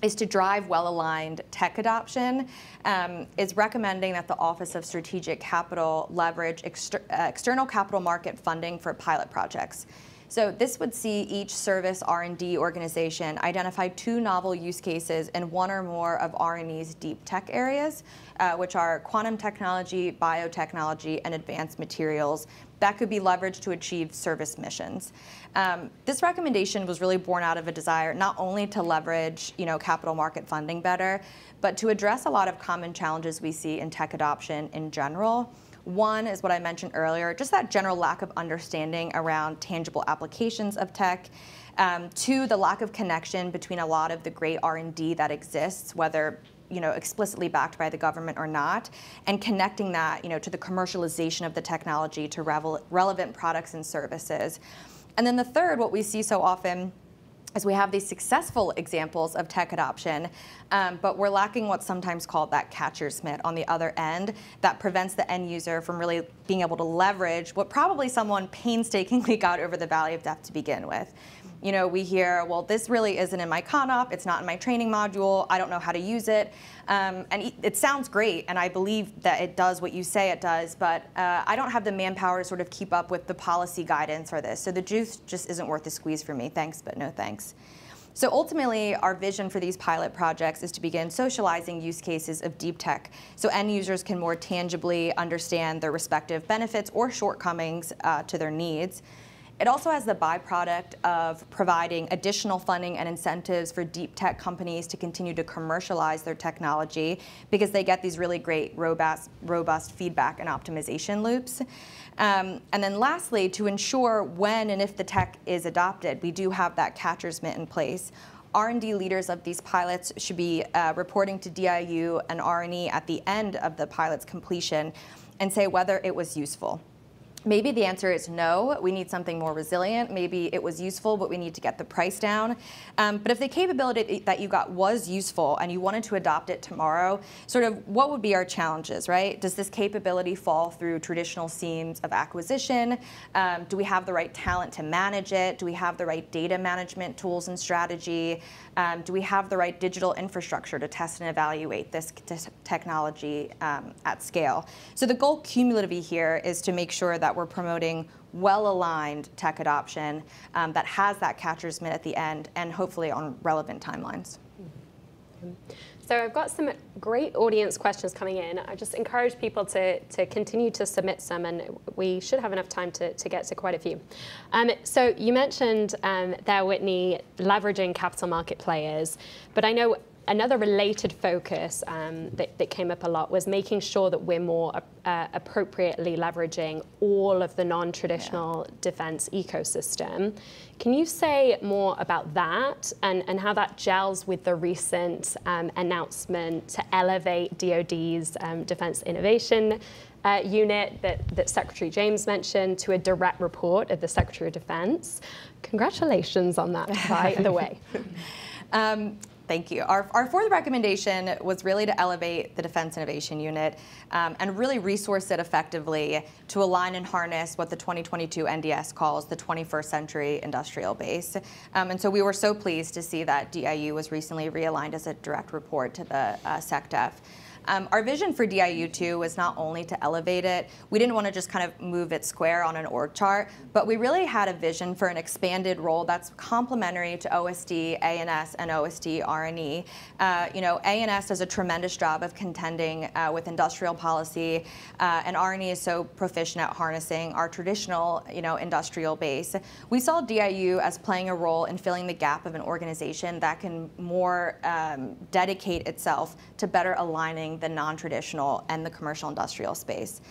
is to drive well-aligned tech adoption, um, is recommending that the Office of Strategic Capital leverage exter uh, external capital market funding for pilot projects. So this would see each service R&D organization identify two novel use cases in one or more of R&E's deep tech areas, uh, which are quantum technology, biotechnology, and advanced materials that could be leveraged to achieve service missions. Um, this recommendation was really born out of a desire not only to leverage you know, capital market funding better, but to address a lot of common challenges we see in tech adoption in general. One is what I mentioned earlier, just that general lack of understanding around tangible applications of tech. Um, two, the lack of connection between a lot of the great R&D that exists, whether you know, explicitly backed by the government or not, and connecting that, you know, to the commercialization of the technology to relevant products and services. And then the third, what we see so often is we have these successful examples of tech adoption, um, but we're lacking what's sometimes called that catcher's mitt on the other end that prevents the end user from really being able to leverage what probably someone painstakingly got over the valley of death to begin with you know, we hear, well, this really isn't in my CONOP, it's not in my training module, I don't know how to use it. Um, and it sounds great, and I believe that it does what you say it does, but uh, I don't have the manpower to sort of keep up with the policy guidance for this. So the juice just isn't worth the squeeze for me. Thanks, but no thanks. So ultimately, our vision for these pilot projects is to begin socializing use cases of deep tech so end users can more tangibly understand their respective benefits or shortcomings uh, to their needs. It also has the byproduct of providing additional funding and incentives for deep tech companies to continue to commercialize their technology because they get these really great robust, robust feedback and optimization loops. Um, and then lastly, to ensure when and if the tech is adopted, we do have that catcher's mitt in place. R&D leaders of these pilots should be uh, reporting to DIU and R&E at the end of the pilot's completion and say whether it was useful. Maybe the answer is no, we need something more resilient. Maybe it was useful, but we need to get the price down. Um, but if the capability that you got was useful and you wanted to adopt it tomorrow, sort of what would be our challenges, right? Does this capability fall through traditional seams of acquisition? Um, do we have the right talent to manage it? Do we have the right data management tools and strategy? Um, do we have the right digital infrastructure to test and evaluate this technology um, at scale? So the goal cumulatively here is to make sure that we're promoting well-aligned tech adoption um, that has that catcher's mitt at the end and hopefully on relevant timelines. So I've got some great audience questions coming in. I just encourage people to, to continue to submit some, and we should have enough time to, to get to quite a few. Um, so you mentioned um, there, Whitney, leveraging capital market players, but I know another related focus um, that, that, came up a lot was making sure that we're more uh, appropriately leveraging all of the non-traditional yeah. defense ecosystem. Can you say more about that and, and how that gels with the recent um, announcement to elevate DoD's um, defense innovation uh, unit that, that Secretary James mentioned to a direct report of the Secretary of Defense? Congratulations on that, by the way. Um, Thank you. Our, our fourth recommendation was really to elevate the Defense Innovation Unit um, and really resource it effectively to align and harness what the 2022 NDS calls the 21st century industrial base. Um, and so we were so pleased to see that DIU was recently realigned as a direct report to the uh, SecDef. Um, our vision for DIU2 was not only to elevate it, we didn't want to just kind of move it square on an org chart, but we really had a vision for an expanded role that's complementary to OSD, A&S, and OSD R&E. Uh, you know, A&S does a tremendous job of contending uh, with industrial policy, uh, and R&E is so proficient at harnessing our traditional, you know, industrial base. We saw DIU as playing a role in filling the gap of an organization that can more um, dedicate itself to better aligning the non-traditional and the commercial industrial space.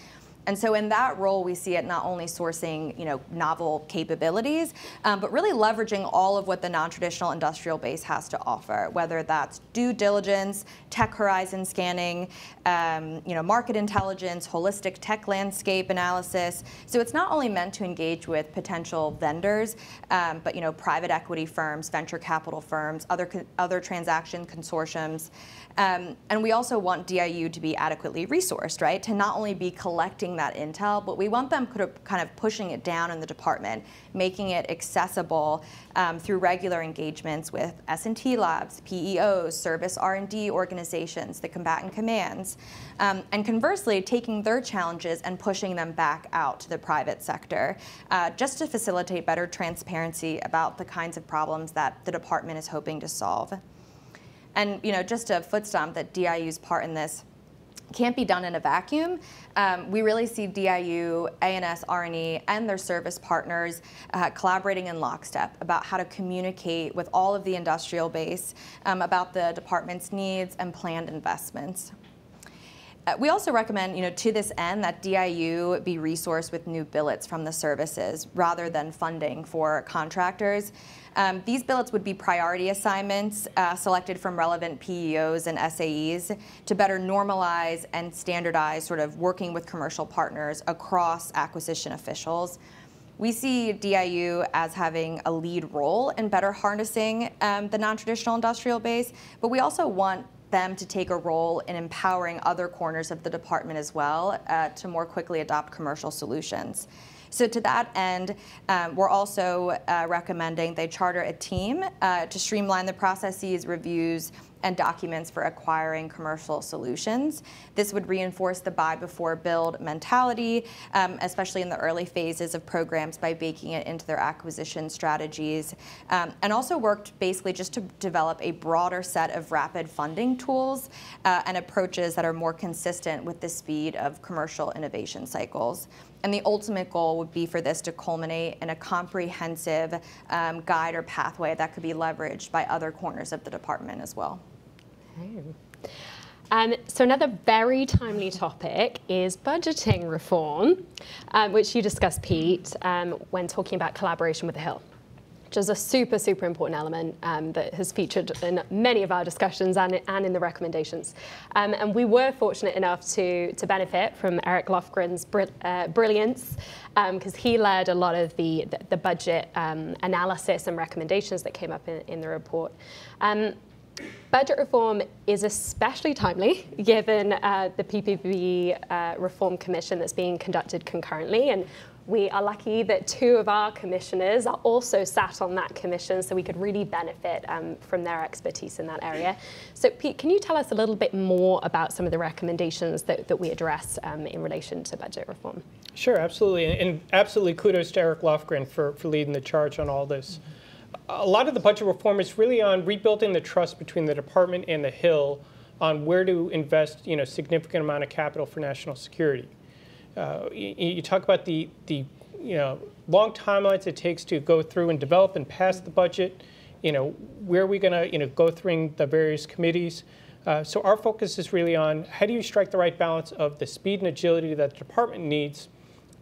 And so in that role, we see it not only sourcing you know, novel capabilities, um, but really leveraging all of what the non-traditional industrial base has to offer, whether that's due diligence, tech horizon scanning, um, you know, market intelligence, holistic tech landscape analysis. So it's not only meant to engage with potential vendors, um, but you know, private equity firms, venture capital firms, other, other transaction consortiums. Um, and we also want DIU to be adequately resourced, right? To not only be collecting that intel, but we want them kind of pushing it down in the department, making it accessible um, through regular engagements with S&T labs, PEOs, service R&D organizations, the combatant commands, um, and conversely, taking their challenges and pushing them back out to the private sector, uh, just to facilitate better transparency about the kinds of problems that the department is hoping to solve. And you know, just a foot stomp that DIU's part in this can't be done in a vacuum. Um, we really see DIU, A&S, R&E, and their service partners uh, collaborating in lockstep about how to communicate with all of the industrial base um, about the department's needs and planned investments. Uh, we also recommend, you know, to this end, that DIU be resourced with new billets from the services rather than funding for contractors. Um, these billets would be priority assignments uh, selected from relevant PEOs and SAEs to better normalize and standardize sort of working with commercial partners across acquisition officials. We see DIU as having a lead role in better harnessing um, the non-traditional industrial base, but we also want them to take a role in empowering other corners of the department as well uh, to more quickly adopt commercial solutions. So to that end, um, we're also uh, recommending they charter a team uh, to streamline the processes, reviews, and documents for acquiring commercial solutions. This would reinforce the buy before build mentality, um, especially in the early phases of programs by baking it into their acquisition strategies, um, and also worked basically just to develop a broader set of rapid funding tools uh, and approaches that are more consistent with the speed of commercial innovation cycles. And the ultimate goal would be for this to culminate in a comprehensive um, guide or pathway that could be leveraged by other corners of the department as well. Okay. Um, so another very timely topic is budgeting reform, um, which you discussed, Pete, um, when talking about collaboration with the Hill which is a super, super important element um, that has featured in many of our discussions and, and in the recommendations. Um, and we were fortunate enough to, to benefit from Eric Lofgren's br uh, brilliance because um, he led a lot of the, the, the budget um, analysis and recommendations that came up in, in the report. Um, budget reform is especially timely given uh, the PPBE uh, Reform Commission that's being conducted concurrently. And we are lucky that two of our commissioners are also sat on that commission, so we could really benefit um, from their expertise in that area. So, Pete, can you tell us a little bit more about some of the recommendations that, that we address um, in relation to budget reform? Sure, absolutely. And, absolutely kudos to Eric Lofgren for, for leading the charge on all this. Mm-hmm. A lot of the budget reform is really on rebuilding the trust between the department and the Hill on where to invest you know, significant amount of capital for national security. Uh, you, you, talk about the, the you know, long timelines it takes to go through and develop and pass the budget. You know, where are we going to you know, go through the various committees? Uh, so our focus is really on how do you strike the right balance of the speed and agility that the department needs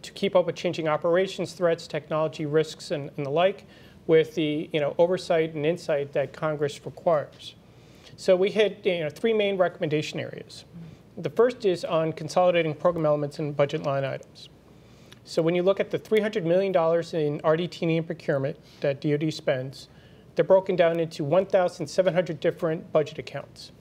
to keep up with changing operations, threats, technology risks, and, and the like, with the you know, oversight and insight that Congress requires. So we hit you know, three main recommendation areas. The first is on consolidating program elements and budget line items. So when you look at the $300 million in RDT&E and procurement that DoD spends, they're broken down into 1,700 different budget accounts.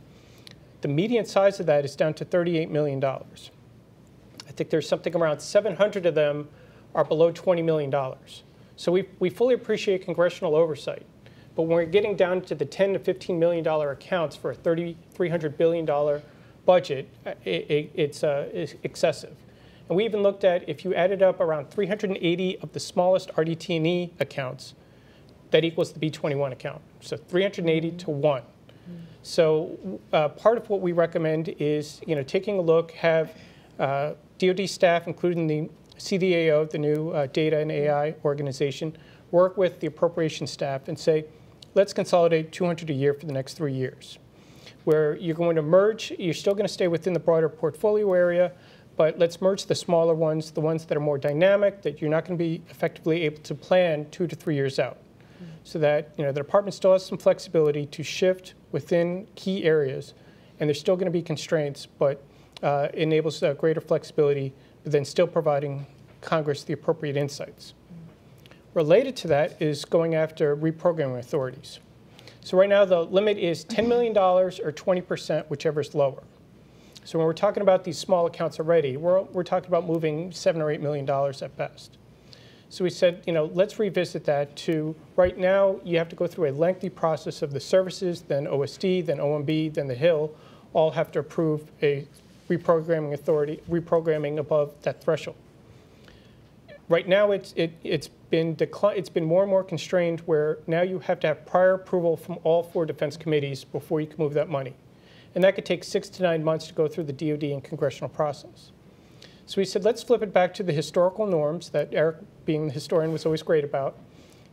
The median size of that is down to $38 million. I think there's something around 700 of them are below $20 million. So we, we fully appreciate congressional oversight. But when we're getting down to the 10 to $15 million accounts for a $300 billion budget, uh, it, it, it's, uh, it's excessive. And we even looked at if you added up around 380 of the smallest RDT&E accounts, that equals the B21 account. So 380 to 1. So uh, part of what we recommend is you know, taking a look, have uh, DoD staff, including the CDAO, the new uh, data and AI organization, work with the appropriation staff and say, let's consolidate 200 a year for the next three years where you're going to merge, you're still going to stay within the broader portfolio area, but let's merge the smaller ones, the ones that are more dynamic, that you're not going to be effectively able to plan two to three years out. Mm -hmm. So that you know the department still has some flexibility to shift within key areas, and there's still going to be constraints, but uh, enables uh, greater flexibility, but then still providing Congress the appropriate insights. Related to that is going after reprogramming authorities. So right now the limit is $10 million or 20%, whichever is lower. So when we're talking about these small accounts already, we're, we're talking about moving seven or eight million dollars at best. So we said, you know, let's revisit that to right now you have to go through a lengthy process of the services, then OSD, then OMB, then the Hill, all have to approve a reprogramming authority, reprogramming above that threshold. Right now, it's, it, it's, been it's been more and more constrained where now you have to have prior approval from all four defense committees before you can move that money. And that could take six to nine months to go through the DoD and congressional process. So we said, let's flip it back to the historical norms that Eric, being the historian, was always great about,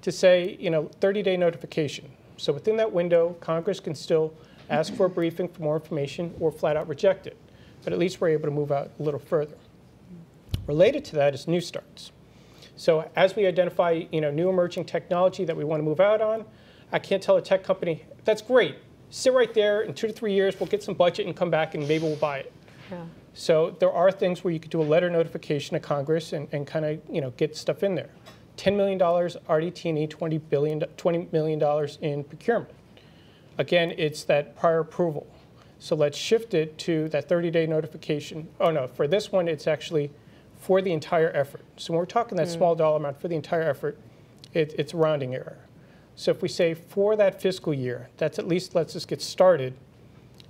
to say, you know, 30-day notification. So within that window, Congress can still ask for a briefing for more information or flat out reject it. But at least we're able to move out a little further. Related to that is new starts. So as we identify you know, new emerging technology that we want to move out on, I can't tell a tech company, that's great. Sit right there. In two to three years, we'll get some budget and come back and maybe we'll buy it. Yeah. So there are things where you could do a letter notification to Congress and, and kind of you know, get stuff in there. $10 million RDT&E, $20, billion, $20 million in procurement. Again, it's that prior approval. So let's shift it to that 30-day notification. Oh no, for this one, it's actually for the entire effort. So when we're talking that mm. small dollar amount for the entire effort, it, it's a rounding error. So if we say for that fiscal year, that's at least lets us get started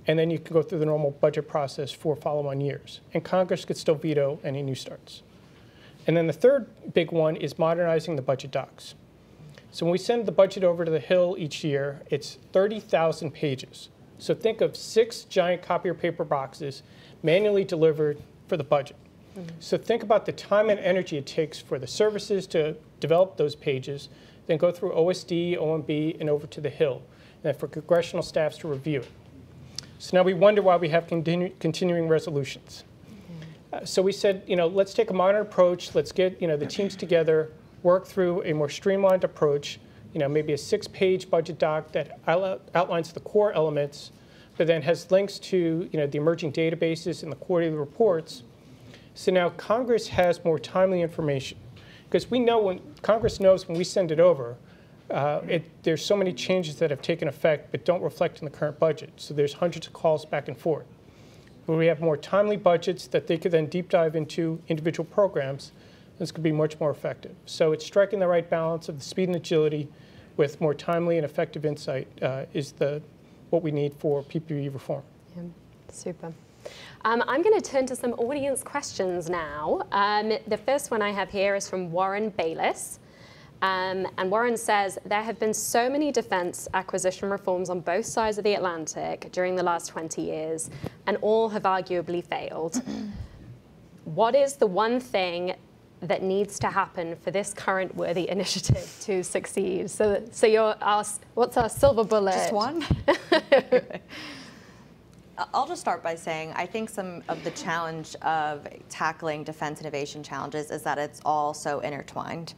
and then you can go through the normal budget process for follow-on years. And Congress could still veto any new starts. And then the third big one is modernizing the budget docs. So when we send the budget over to the Hill each year, it's 30,000 pages. So think of six giant copier paper boxes manually delivered for the budget. So think about the time and energy it takes for the services to develop those pages, then go through OSD, OMB, and over to the Hill, and for congressional staffs to review it. So now we wonder why we have continu- continuing resolutions. Uh, so we said, you know, let's take a modern approach. Let's get, you know, the teams together, work through a more streamlined approach. You know, maybe a six-page budget doc that out- outlines the core elements, but then has links to, you know, the emerging databases and the quarterly reports. So now Congress has more timely information because we know when Congress knows when we send it over, uh, it, there's so many changes that have taken effect but don't reflect in the current budget. So there's hundreds of calls back and forth. Where we have more timely budgets that they could then deep dive into individual programs, this could be much more effective. So it's striking the right balance of the speed and agility with more timely and effective insight uh, is the what we need for PPBE reform. Yeah, super. Um, I'm going to turn to some audience questions now. Um, the first one I have here is from Warren Bayliss. Um, and Warren says, there have been so many defense acquisition reforms on both sides of the Atlantic during the last 20 years, and all have arguably failed. what is the one thing that needs to happen for this current worthy initiative to succeed? So, so you're asked, what's our silver bullet? Just one? I'll just start by saying I think some of the challenge of tackling defense innovation challenges is that it's all so intertwined.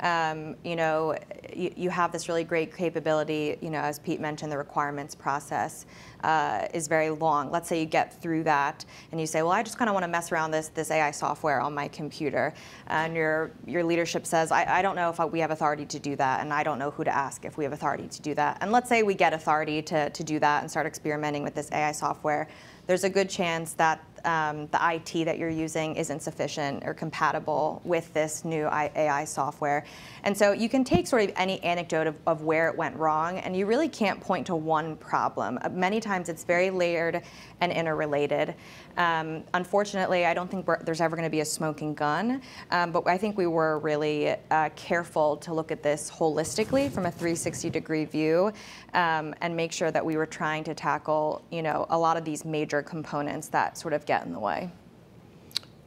Um, you know, you, you have this really great capability, you know, as Pete mentioned, the requirements process uh, is very long. Let's say you get through that and you say, well, I just kind of want to mess around this, this AI software on my computer. And your, your leadership says, I, I don't know if we have authority to do that, and I don't know who to ask if we have authority to do that. And let's say we get authority to, to do that and start experimenting with this AI software. There's a good chance that um, the IT that you're using isn't sufficient or compatible with this new AI software. And so you can take sort of any anecdote of, of where it went wrong, and you really can't point to one problem. Uh, many times it's very layered and interrelated. Um, unfortunately, I don't think there's ever going to be a smoking gun, um, but I think we were really uh, careful to look at this holistically from a 360 degree view um, and make sure that we were trying to tackle, you know, a lot of these major components that sort of get in the way?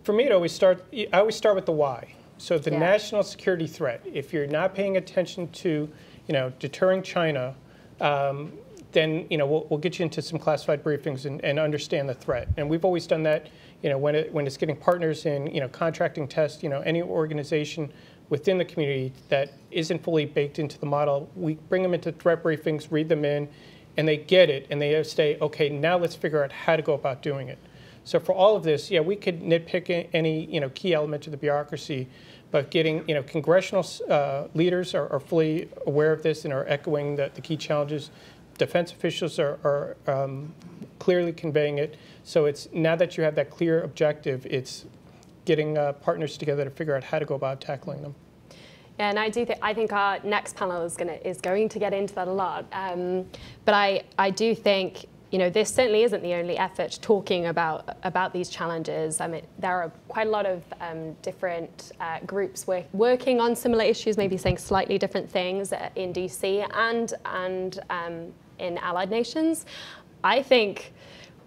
For me, it always start. I always start with the why. So the yeah. national security threat. If you're not paying attention to, you know, deterring China, um, then you know we'll, we'll, get you into some classified briefings and, and, understand the threat. And we've always done that. You know, when it when it's getting partners in, you know, contracting tests. You know, any organization within the community that isn't fully baked into the model, we bring them into threat briefings, read them in, and they get it, and they say, okay, now let's figure out how to go about doing it. So for all of this, yeah, we could nitpick any you know key element of the bureaucracy, but getting you know congressional uh, leaders are, are, fully aware of this and are echoing the, the key challenges. Defense officials are, are um, clearly conveying it. So it's now that you have that clear objective, it's getting uh, partners together to figure out how to go about tackling them. Yeah, and I do think I think our next panel is going to is going to get into that a lot. Um, but I I do think you know, this certainly isn't the only effort talking about, about these challenges. I mean, there are quite a lot of um, different uh, groups work, working on similar issues, maybe saying slightly different things uh, in DC and, and um, in allied nations. I think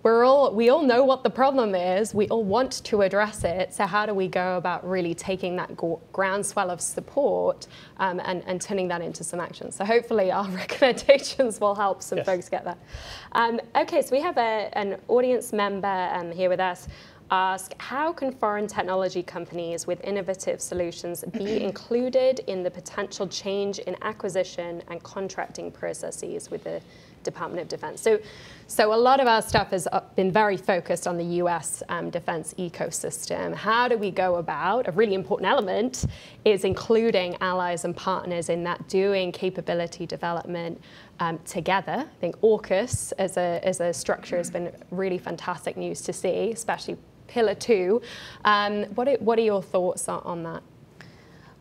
we're all, we all know what the problem is. We all want to address it. So how do we go about really taking that groundswell of support um, and, and turning that into some action? So hopefully our recommendations will help some yes. folks get there. Um, okay, so we have a, an audience member um, here with us ask, how can foreign technology companies with innovative solutions be included in the potential change in acquisition and contracting processes with the Department of Defense. So, so a lot of our stuff has uh, been very focused on the US um, defense ecosystem. How do we go about, a really important element is including allies and partners in that doing capability development um, together. I think AUKUS as a, as a structure has been really fantastic news to see, especially Pillar 2. Um, what, are, what are your thoughts on, on that?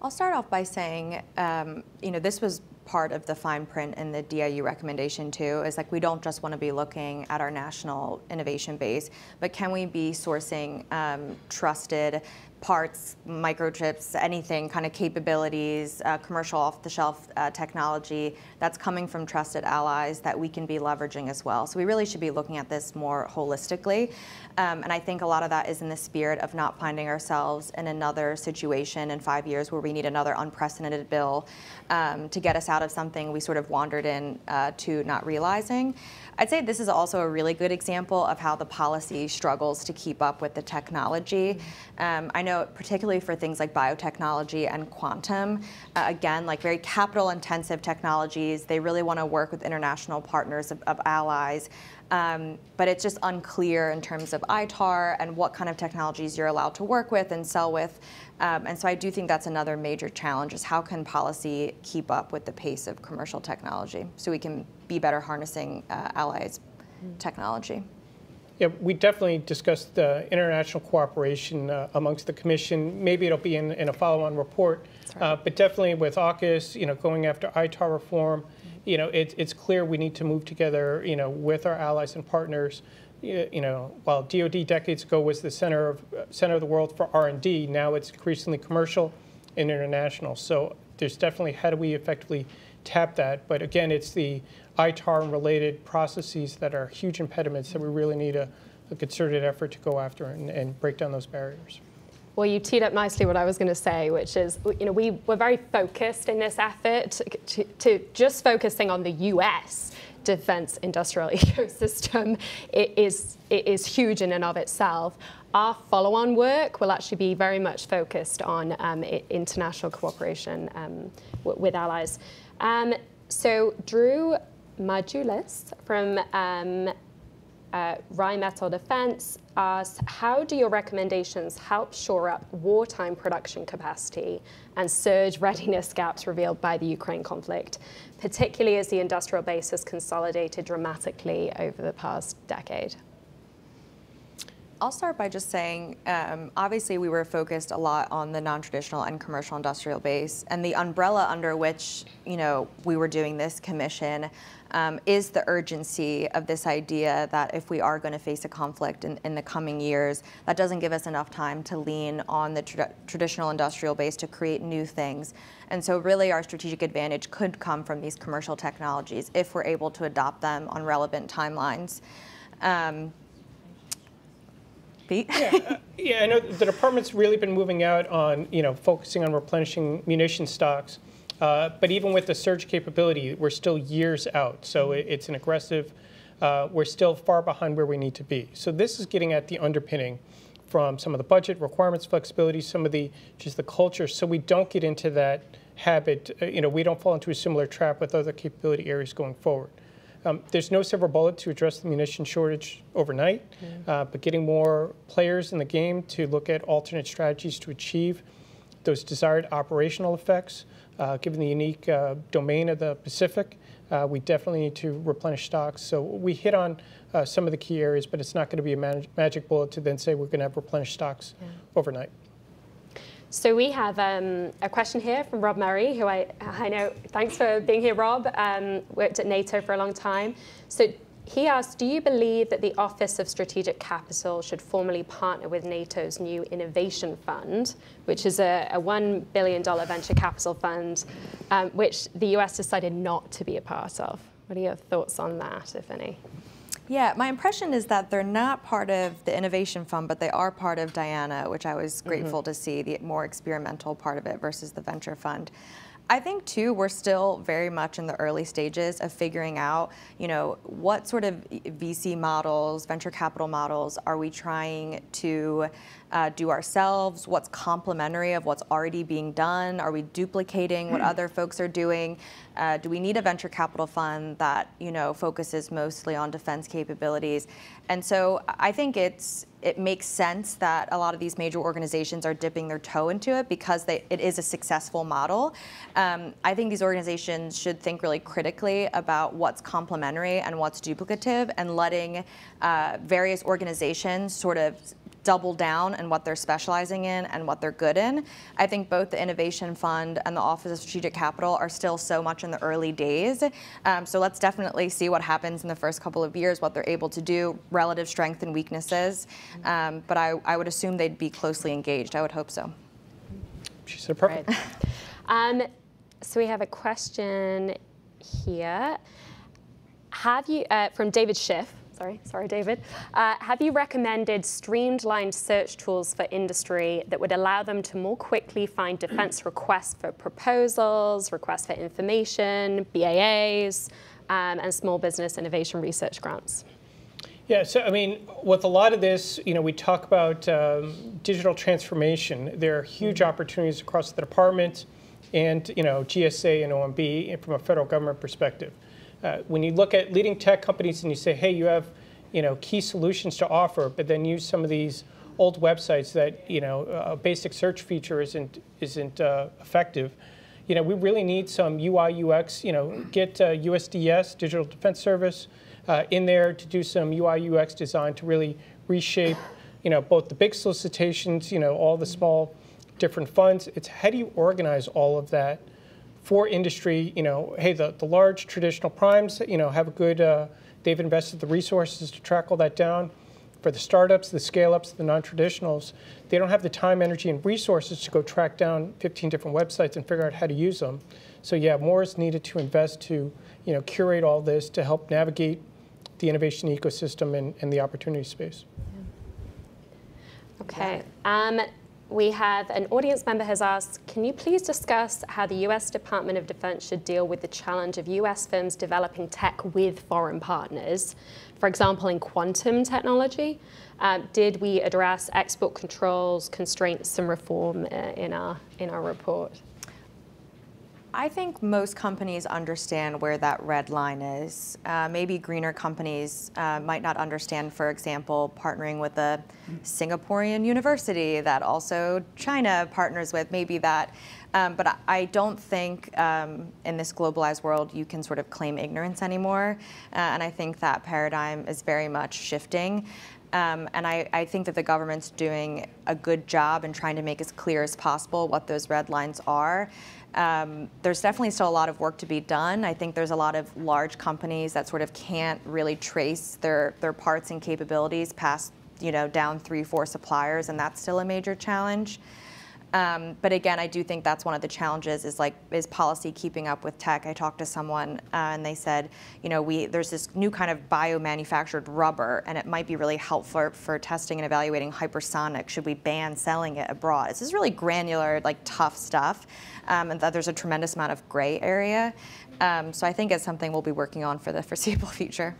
I'll start off by saying, um, you know, this was part of the fine print in the DIU recommendation too, is like we don't just want to be looking at our national innovation base, but can we be sourcing um, trusted parts, microchips, anything, kind of capabilities, uh, commercial off-the-shelf uh, technology that's coming from trusted allies that we can be leveraging as well. So we really should be looking at this more holistically. Um, and I think a lot of that is in the spirit of not finding ourselves in another situation in five years where we need another unprecedented bill um, to get us out of something we sort of wandered in uh, to not realizing. I'd say this is also a really good example of how the policy struggles to keep up with the technology. Um, I know particularly for things like biotechnology and quantum, uh, again, like very capital intensive technologies, they really want to work with international partners of, of allies. Um, but it's just unclear in terms of ITAR and what kind of technologies you're allowed to work with and sell with. Um, and so I do think that's another major challenge is how can policy keep up with the pace of commercial technology so we can be better harnessing uh, allies' mm. technology. Yeah, we definitely discussed the international cooperation uh, amongst the commission. Maybe it'll be in, in a follow-on report, uh, but definitely with AUKUS, you know, going after ITAR reform, mm-hmm. you know, it, it's clear we need to move together, you know, with our allies and partners. You know, while DoD decades ago was the center of center of the world for R&D, now it's increasingly commercial and international. So there's definitely how do we effectively tap that? But again, it's the ITAR and related processes that are huge impediments that we really need a, a concerted effort to go after and, and break down those barriers. Well, you teed up nicely what I was going to say, which is, you know, we were very focused in this effort to, to just focusing on the US defense industrial ecosystem it is, it is huge in and of itself. Our follow-on work will actually be very much focused on um, international cooperation um, with allies. Um, so Drew Majulis from um, uh, Rheinmetall Defense asks, how do your recommendations help shore up wartime production capacity and surge readiness gaps revealed by the Ukraine conflict, particularly as the industrial base has consolidated dramatically over the past decade? I'll start by just saying, um, obviously we were focused a lot on the non-traditional and commercial industrial base, and the umbrella under which, you know, we were doing this commission um, is the urgency of this idea that if we are going to face a conflict in, in, the coming years, that doesn't give us enough time to lean on the tra traditional industrial base to create new things. And so really our strategic advantage could come from these commercial technologies if we're able to adopt them on relevant timelines. Um, Pete? yeah, uh, yeah, I know the department's really been moving out on, you know, focusing on replenishing munition stocks. Uh, but even with the surge capability, we're still years out. So it, it's an aggressive, uh, we're still far behind where we need to be. So this is getting at the underpinning from some of the budget requirements, flexibility, some of the, just the culture, so we don't get into that habit, uh, you know, we don't fall into a similar trap with other capability areas going forward. Um, there's no silver bullet to address the munition shortage overnight, mm. uh, but getting more players in the game to look at alternate strategies to achieve those desired operational effects, uh, given the unique uh, domain of the Pacific, uh, we definitely need to replenish stocks. So we hit on uh, some of the key areas, but it's not going to be a mag magic bullet to then say we're going to have replenished stocks yeah. overnight. So we have um, a question here from Rob Murray, who I, I know, thanks for being here, Rob, um, worked at NATO for a long time. So he asked, do you believe that the Office of Strategic Capital should formally partner with NATO's new Innovation Fund, which is a, a $1 billion venture capital fund, um, which the US decided not to be a part of? What are your thoughts on that, if any? Yeah, my impression is that they're not part of the Innovation Fund, but they are part of DIANA, which I was mm-hmm. grateful mm -hmm. to see, the more experimental part of it versus the venture fund. I think too, we're still very much in the early stages of figuring out, you know, what sort of VC models, venture capital models are we trying to uh, do ourselves? What's complementary of what's already being done? Are we duplicating what hmm. other folks are doing? Uh, do we need a venture capital fund that you know focuses mostly on defense capabilities? And so I think it's it makes sense that a lot of these major organizations are dipping their toe into it because they, it is a successful model. Um, I think these organizations should think really critically about what's complementary and what's duplicative and letting uh, various organizations sort of double down on what they're specializing in and what they're good in. I think both the Innovation Fund and the Office of Strategic Capital are still so much in the early days. Um, so let's definitely see what happens in the first couple of years, what they're able to do, relative strength and weaknesses. Um, but I, I would assume they'd be closely engaged. I would hope so. She said perfect. Right. Um, so we have a question here. Have you, uh, from David Schiff, sorry, sorry, David. Uh, have you recommended streamlined search tools for industry that would allow them to more quickly find defense requests for proposals, requests for information, BAAs, um, and small business innovation research grants? Yeah, so I mean, with a lot of this, you know, we talk about um, digital transformation. There are huge opportunities across the department and, you know, GSA and OMB from a federal government perspective. Uh, when you look at leading tech companies and you say, hey, you have, you know, key solutions to offer, but then use some of these old websites that, you know, a basic search feature isn't isn't uh, effective. You know, we really need some UI UX. You know, get uh, USDS, Digital Defense Service uh, in there to do some UI UX design to really reshape, you know, both the big solicitations, you know, all the small different funds. It's how do you organize all of that for industry? You know, hey, the, the large traditional primes, you know, have a good, uh, they've invested the resources to track all that down. For the startups, the scale-ups, the non-traditionals, they don't have the time, energy, and resources to go track down 15 different websites and figure out how to use them. So yeah, more is needed to invest to, you know, curate all this to help navigate the innovation ecosystem and, and the opportunity space. Okay. Um, we have an audience member has asked, can you please discuss how the US Department of Defense should deal with the challenge of US firms developing tech with foreign partners? For example, in quantum technology, uh, did we address export controls, constraints, and reform uh, in, our, in our report? I think most companies understand where that red line is. Uh, maybe greener companies uh, might not understand, for example, partnering with a Singaporean university that also China partners with, maybe that. Um, but I don't think um, in this globalized world you can sort of claim ignorance anymore. Uh, and I think that paradigm is very much shifting. Um, and I, I, think that the government's doing a good job in trying to make as clear as possible what those red lines are. Um, there's definitely still a lot of work to be done. I think there's a lot of large companies that sort of can't really trace their, their parts and capabilities past, you know, down three, four suppliers, and that's still a major challenge. Um, but again, I do think that's one of the challenges is like is policy keeping up with tech. I talked to someone uh, and they said, you know, we there's this new kind of bio-manufactured rubber, and it might be really helpful for testing and evaluating hypersonic. Should we ban selling it abroad? This is really granular, like tough stuff, um, and that there's a tremendous amount of gray area. Um, so I think it's something we'll be working on for the foreseeable future.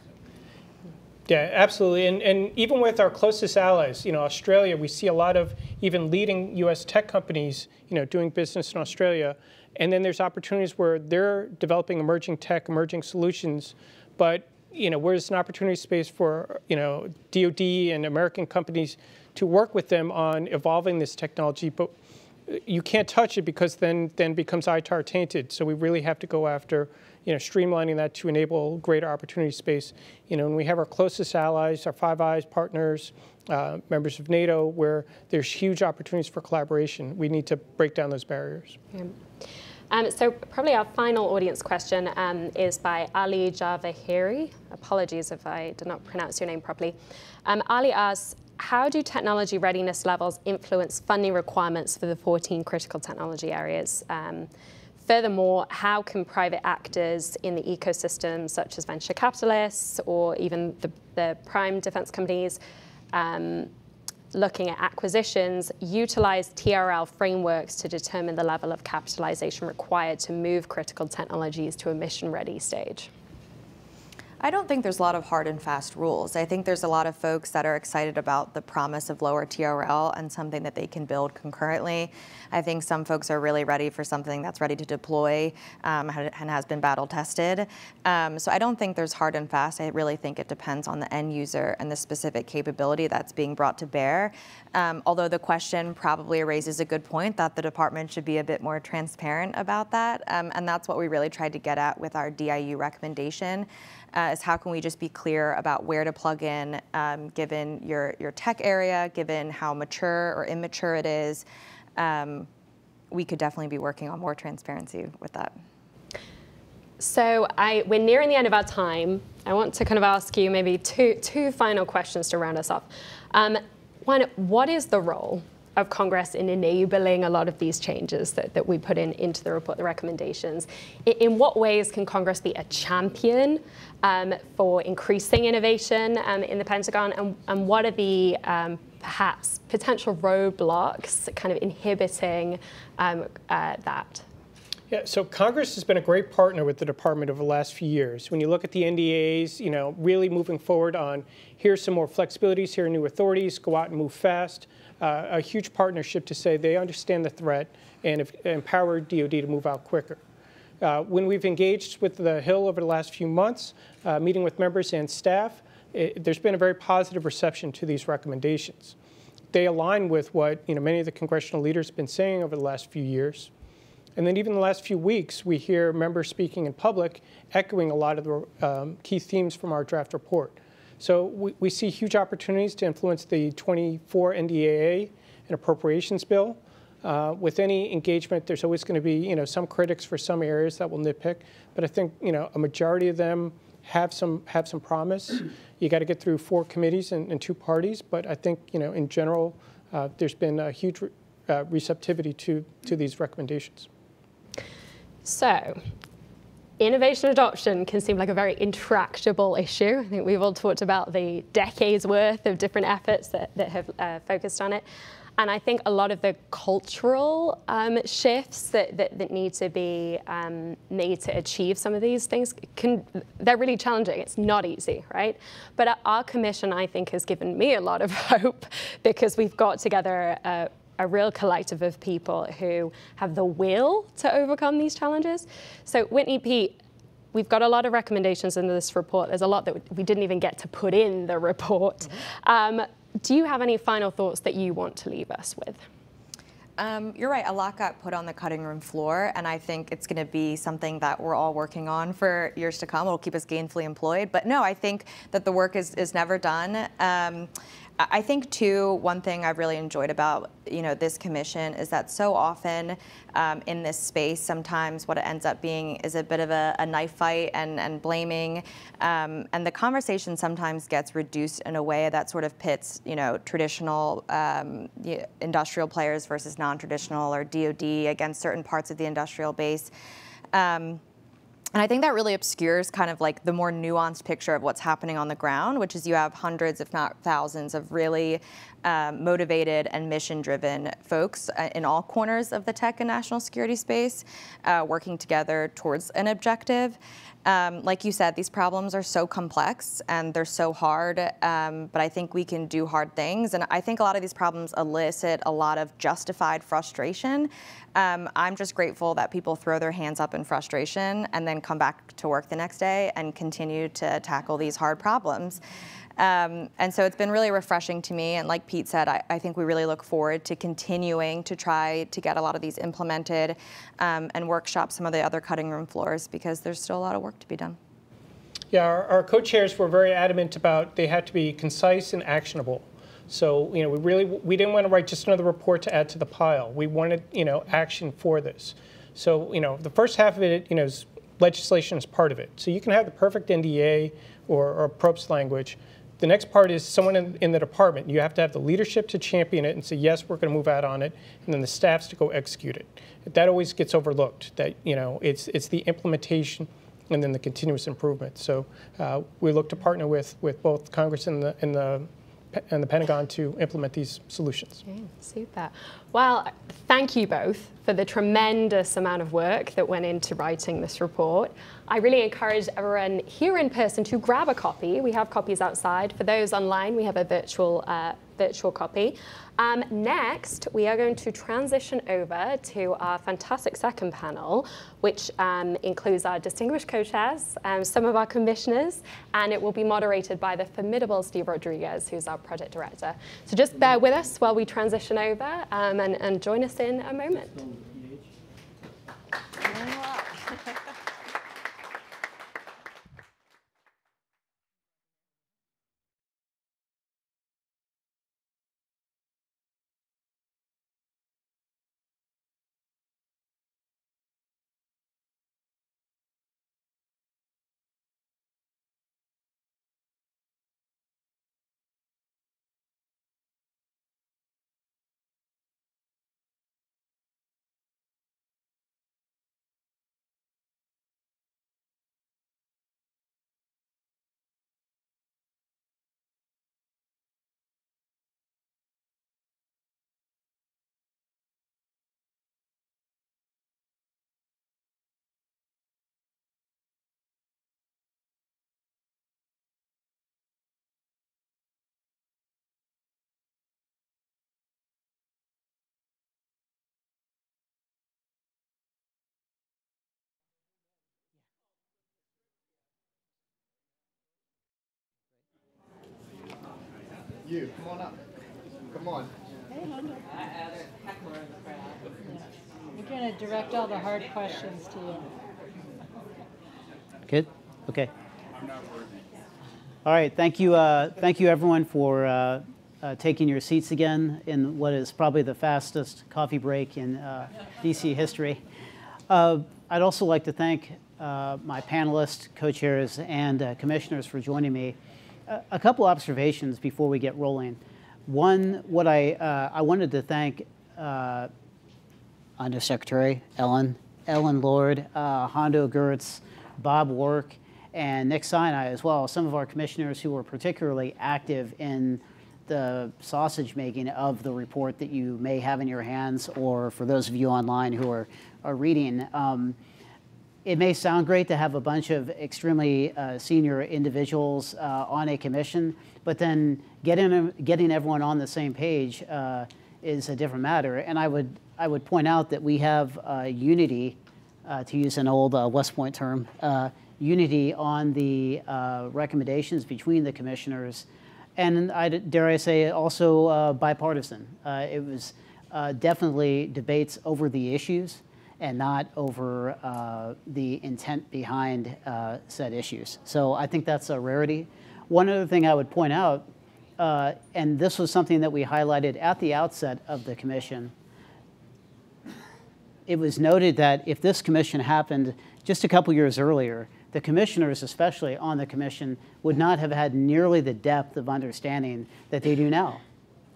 Yeah, absolutely. And, and even with our closest allies, you know, Australia, we see a lot of even leading U.S. tech companies, you know, doing business in Australia. And then there's opportunities where they're developing emerging tech, emerging solutions. But, you know, where's an opportunity space for, you know, DoD and American companies to work with them on evolving this technology, but you can't touch it because then then becomes ITAR tainted. So we really have to go after you know, streamlining that to enable greater opportunity space. You know, and we have our closest allies, our Five Eyes partners, uh, members of NATO, where there's huge opportunities for collaboration. We need to break down those barriers. Yeah. Um, so probably our final audience question um, is by Ali Javahiri. Apologies if I did not pronounce your name properly. Um, Ali asks, how do technology readiness levels influence funding requirements for the 14 critical technology areas? Furthermore, how can private actors in the ecosystem, such as venture capitalists or even the, the prime defense companies, um, looking at acquisitions, utilize TRL frameworks to determine the level of capitalization required to move critical technologies to a mission-ready stage? I don't think there's a lot of hard and fast rules. I think there's a lot of folks that are excited about the promise of lower TRL and something that they can build concurrently. I think some folks are really ready for something that's ready to deploy um, and has been battle tested. Um, so I don't think there's hard and fast. I really think it depends on the end user and the specific capability that's being brought to bear. Um, although the question probably raises a good point that the department should be a bit more transparent about that. Um, and that's what we really tried to get at with our DIU recommendation. Uh, is how can we just be clear about where to plug in, um, given your, your tech area, given how mature or immature it is. Um, we could definitely be working on more transparency with that. So I, we're nearing the end of our time. I want to kind of ask you maybe two, two final questions to round us off. Um, one, what is the role of Congress in enabling a lot of these changes that, that we put in into the report, the recommendations. In, in what ways can Congress be a champion um, for increasing innovation um, in the Pentagon, and, and what are the um, perhaps potential roadblocks kind of inhibiting um, uh, that? Yeah, so Congress has been a great partner with the department over the last few years. When you look at the NDAAs, you know, really moving forward on here's some more flexibilities, here are new authorities, go out and move fast. Uh, a huge partnership to say they understand the threat and empower DoD to move out quicker. Uh, when we've engaged with the Hill over the last few months, uh, meeting with members and staff, it, there's been a very positive reception to these recommendations. They align with what you know, many of the congressional leaders have been saying over the last few years. And then even the last few weeks, we hear members speaking in public echoing a lot of the um, key themes from our draft report. So we, we see huge opportunities to influence the 24 NDAA and appropriations bill. Uh, with any engagement, there's always going to be, you know, some critics for some areas that will nitpick, but I think, you know, a majority of them have some have some promise. You got to get through four committees and, and, two parties, but I think, you know, in general, uh, there's been a huge uh, receptivity to to these recommendations. So, innovation adoption can seem like a very intractable issue. I think we've all talked about the decades worth of different efforts that, that have uh, focused on it. And I think a lot of the cultural um, shifts that, that, that, need to be um, made to achieve some of these things, can, they're really challenging. It's not easy, right? But our commission, I think, has given me a lot of hope because we've got together a, a real collective of people who have the will to overcome these challenges. So Whitney Pete, we've got a lot of recommendations in this report. There's a lot that we didn't even get to put in the report. Mm -hmm. um, do you have any final thoughts that you want to leave us with? Um, you're right, a lot got put on the cutting room floor, and I think it's going to be something that we're all working on for years to come. It'll keep us gainfully employed. But no, I think that the work is, is never done. Um, I think too, one thing I've really enjoyed about you know this commission is that so often um, in this space, sometimes what it ends up being is a bit of a, a knife fight and, and blaming, um, and the conversation sometimes gets reduced in a way that sort of pits you know traditional um, industrial players versus non-traditional or DoD against certain parts of the industrial base. Um, and I think that really obscures kind of like the more nuanced picture of what's happening on the ground, which is you have hundreds, if not thousands, of really um, motivated and mission-driven folks uh, in all corners of the tech and national security space, uh, working together towards an objective. Um, like you said, these problems are so complex and they're so hard, um, but I think we can do hard things. And I think a lot of these problems elicit a lot of justified frustration. Um, I'm just grateful that people throw their hands up in frustration and then come back to work the next day and continue to tackle these hard problems. Um, and so it's been really refreshing to me. And like Pete said, I, I, think we really look forward to continuing to try to get a lot of these implemented um, and workshop some of the other cutting room floors because there's still a lot of work to be done. Yeah, our, our co-chairs were very adamant about they had to be concise and actionable. So, you know, we really, we didn't want to write just another report to add to the pile. We wanted, you know, action for this. So, you know, the first half of it, you know, is legislation is part of it. So you can have the perfect NDAA or, or PROPS language, the next part is someone in, in, the department. You have to have the leadership to champion it and say, yes, we're going to move out on it, and then the staffs to go execute it. That always gets overlooked. That you know, it's it's the implementation and then the continuous improvement. So uh, we look to partner with with both Congress and the and the and the Pentagon to implement these solutions. Okay, super. Well, thank you both for the tremendous amount of work that went into writing this report. I really encourage everyone here in person to grab a copy. We have copies outside. For those online, we have a virtual uh, virtual copy. Um, next, we are going to transition over to our fantastic second panel, which um, includes our distinguished co-chairs, um, some of our commissioners, and it will be moderated by the formidable Steve Rodriguez, who's our project director. So just bear with us while we transition over um, and, and join us in a moment. You. Come on up. Come on. We're going to direct all the hard questions to you. Good? Okay. All right, thank you, uh, thank you everyone for uh, uh, taking your seats again in what is probably the fastest coffee break in uh, DC history. Uh, I'd also like to thank uh, my panelists, co-chairs, and commissioners for joining me. A couple observations before we get rolling. One, what I, uh, I wanted to thank uh, Undersecretary Ellen, Ellen Lord, uh, Hondo Geurts, Bob Work, and Nick Sinai as well, some of our commissioners who were particularly active in the sausage making of the report that you may have in your hands, or for those of you online who are, are reading. Um, it may sound great to have a bunch of extremely uh, senior individuals uh, on a commission, but then getting, getting everyone on the same page uh, is a different matter. And I would, I would point out that we have uh, unity, uh, to use an old uh, West Point term, unity on the recommendations between the commissioners and I, dare I say, also bipartisan. It was definitely debates over the issues and not over uh, the intent behind uh, said issues. So I think that's a rarity. One other thing I would point out, uh, and this was something that we highlighted at the outset of the commission, it was noted that if this commission happened just a couple years earlier, the commissioners, especially on the commission, would not have had nearly the depth of understanding that they do now,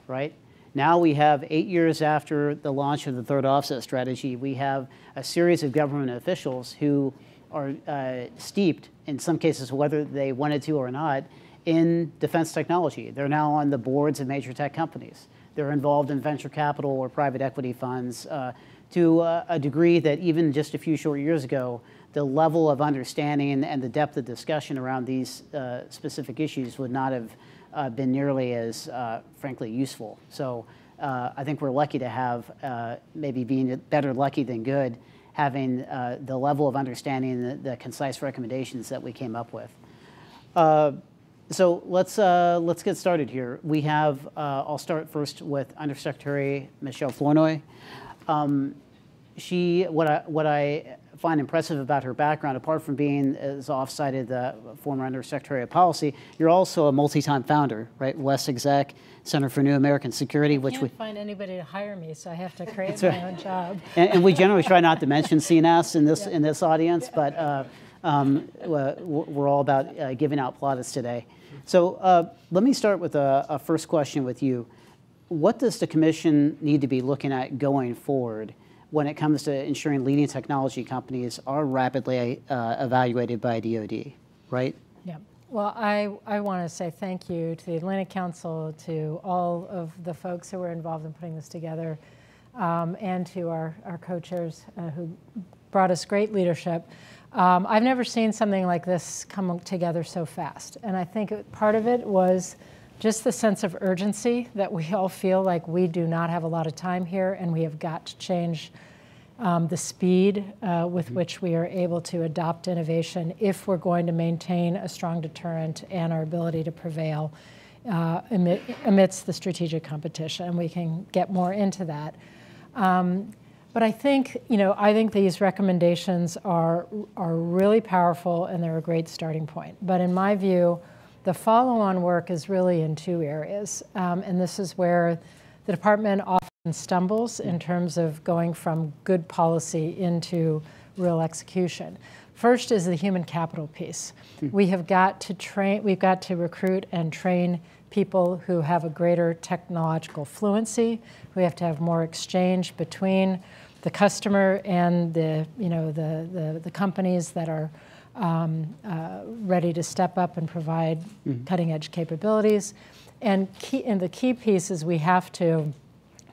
right? Now we have eight years after the launch of the third offset strategy, we have a series of government officials who are uh, steeped, in some cases, whether they wanted to or not, in defense technology. They're now on the boards of major tech companies. They're involved in venture capital or private equity funds uh, to uh, a degree that even just a few short years ago, the level of understanding and the depth of discussion around these uh, specific issues would not have been nearly as, uh, frankly, useful. So uh, I think we're lucky to have, uh, maybe being better lucky than good, having uh, the level of understanding the, the, concise recommendations that we came up with. so let's, let's get started here. We have, I'll start first with Undersecretary Michelle Flournoy. Um, she, what I, what I find impressive about her background, apart from being, as off cited, the former Undersecretary of Policy, you're also a multi-time founder, right? West Exec, Center for New American Security, I which can't we find anybody to hire me, so I have to create my own job. And, and, we generally try not to mention CNAS in this yeah. in this audience, but uh, um, we're all about uh, giving out plaudits today. So uh, let me start with a, a first question with you. What does the commission need to be looking at going forward? When it comes to ensuring leading technology companies are rapidly uh, evaluated by DoD, right? Yeah. Well, I, I want to say thank you to the Atlantic Council, to all of the folks who were involved in putting this together, um, and to our, our co-chairs uh, who brought us great leadership. Um, I've never seen something like this come together so fast. And I think part of it was just the sense of urgency that we all feel like we do not have a lot of time here and we have got to change um, the speed uh, with mm-hmm. which we are able to adopt innovation if we're going to maintain a strong deterrent and our ability to prevail uh, amidst the strategic competition. And we can get more into that. Um, but I think, you know, I think these recommendations are, are really powerful and they're a great starting point. But in my view, the follow-on work is really in two areas, um, and this is where the department often stumbles in terms of going from good policy into real execution. First is the human capital piece. Hmm. We have got to train, we've got to recruit and train people who have a greater technological fluency. We have to have more exchange between the customer and the, you know, the, the, the companies that are um, uh, ready to step up and provide mm-hmm. cutting edge capabilities. And, key, and the key piece is we have to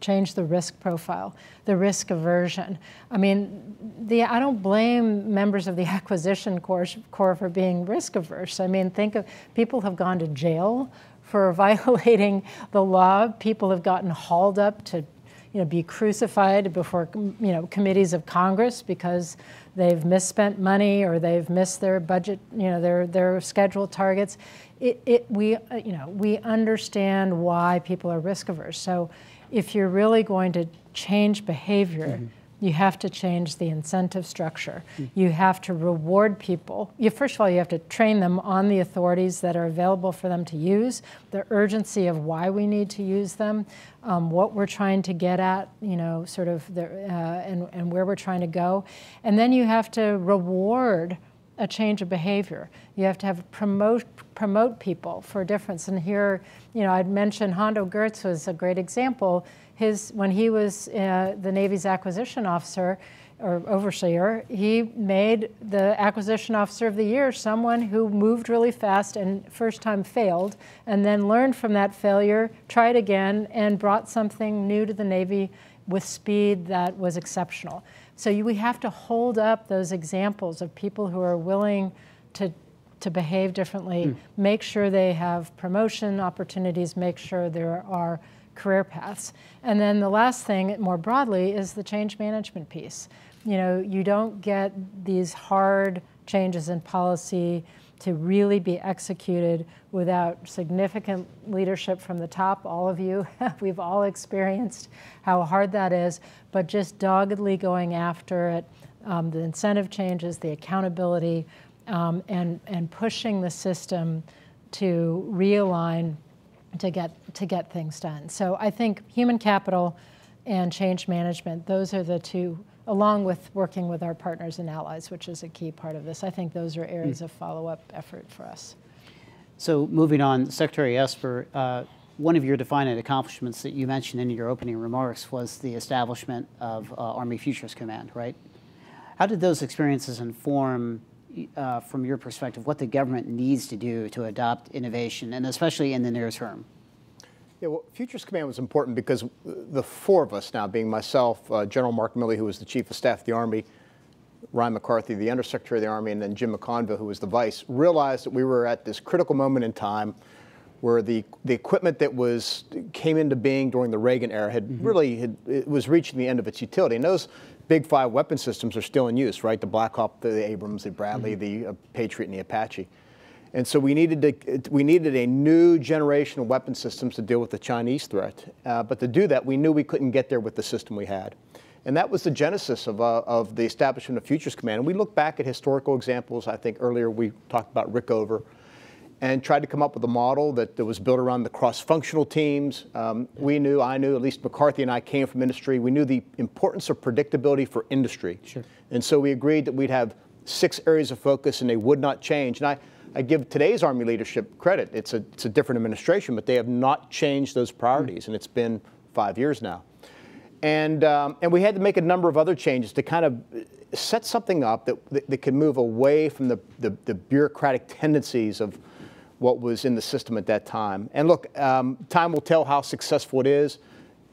change the risk profile, the risk aversion. I mean, the, I don't blame members of the acquisition corps, corps for being risk averse. I mean, think of people have gone to jail for violating the law. People have gotten hauled up to you know, be crucified before you know committees of Congress because they've misspent money or they've missed their budget, you know, their their scheduled targets. It, it we you know we understand why people are risk averse. So if you're really going to change behavior. Mm-hmm you have to change the incentive structure. Mm. You have to reward people. You, first of all, you have to train them on the authorities that are available for them to use, the urgency of why we need to use them, um, what we're trying to get at, you know, sort of, the, uh, and, and where we're trying to go. And then you have to reward a change of behavior. You have to have promote promote people for a difference. And here, you know, I'd mentioned Hondo Geurts was a great example his when he was uh, the Navy's acquisition officer or overseer, he made the acquisition officer of the year someone who moved really fast and first time failed, and then learned from that failure, tried again, and brought something new to the Navy with speed that was exceptional. So you, we have to hold up those examples of people who are willing to to behave differently, mm. make sure they have promotion opportunities, make sure there are career paths. And then the last thing, more broadly, is the change management piece. You know, you don't get these hard changes in policy to really be executed without significant leadership from the top. All of you, we've all experienced how hard that is, but just doggedly going after it, um, the incentive changes, the accountability, um, and, and pushing the system to realign to get to get things done. So I think human capital and change management, those are the two, along with working with our partners and allies, which is a key part of this. I think those are areas mm. of follow-up effort for us. So moving on, Secretary Esper, uh, one of your defining accomplishments that you mentioned in your opening remarks was the establishment of uh, Army Futures Command, right? How did those experiences inform uh, from your perspective, what the government needs to do to adopt innovation, and especially in the near term? Yeah, well, Futures Command was important because the four of us now, being myself, uh, General Mark Milley, who was the Chief of Staff of the Army, Ryan McCarthy, the Undersecretary of the Army, and then Jim McConville, who was the Vice, realized that we were at this critical moment in time where the, the equipment that was came into being during the Reagan era had mm-hmm. really had, it was reaching the end of its utility. And those big five weapon systems are still in use, right? The Black Hawk, the Abrams, the Bradley, mm-hmm. the uh, Patriot, and the Apache. And so we needed, to, we needed a new generation of weapon systems to deal with the Chinese threat. Uh, but to do that, we knew we couldn't get there with the system we had. And that was the genesis of, uh, of the establishment of Futures Command. And we look back at historical examples. I think earlier we talked about Rickover and tried to come up with a model that, that was built around the cross-functional teams. Um, we knew, I knew, at least McCarthy and I came from industry. We knew the importance of predictability for industry. Sure. And so we agreed that we'd have six areas of focus and they would not change. And I, I give today's Army leadership credit. It's a, it's a different administration, but they have not changed those priorities, mm. and it's been five years now. And, um, and we had to make a number of other changes to kind of set something up that, that, that could move away from the, the, the bureaucratic tendencies of what was in the system at that time. And look, um, time will tell how successful it is.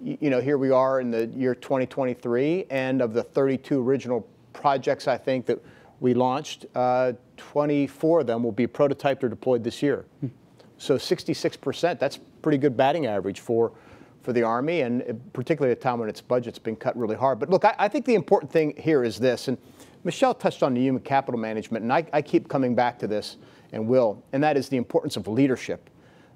You, you know, here we are in the year 2023, and of the 32 original projects, I think, that we launched, uh, 24 of them will be prototyped or deployed this year. Hmm. So 66%, that's pretty good batting average for, for the Army, and particularly at a time when its budget's been cut really hard. But look, I, I think the important thing here is this, and Michelle touched on the human capital management, and I, I keep coming back to this and will, and that is the importance of leadership.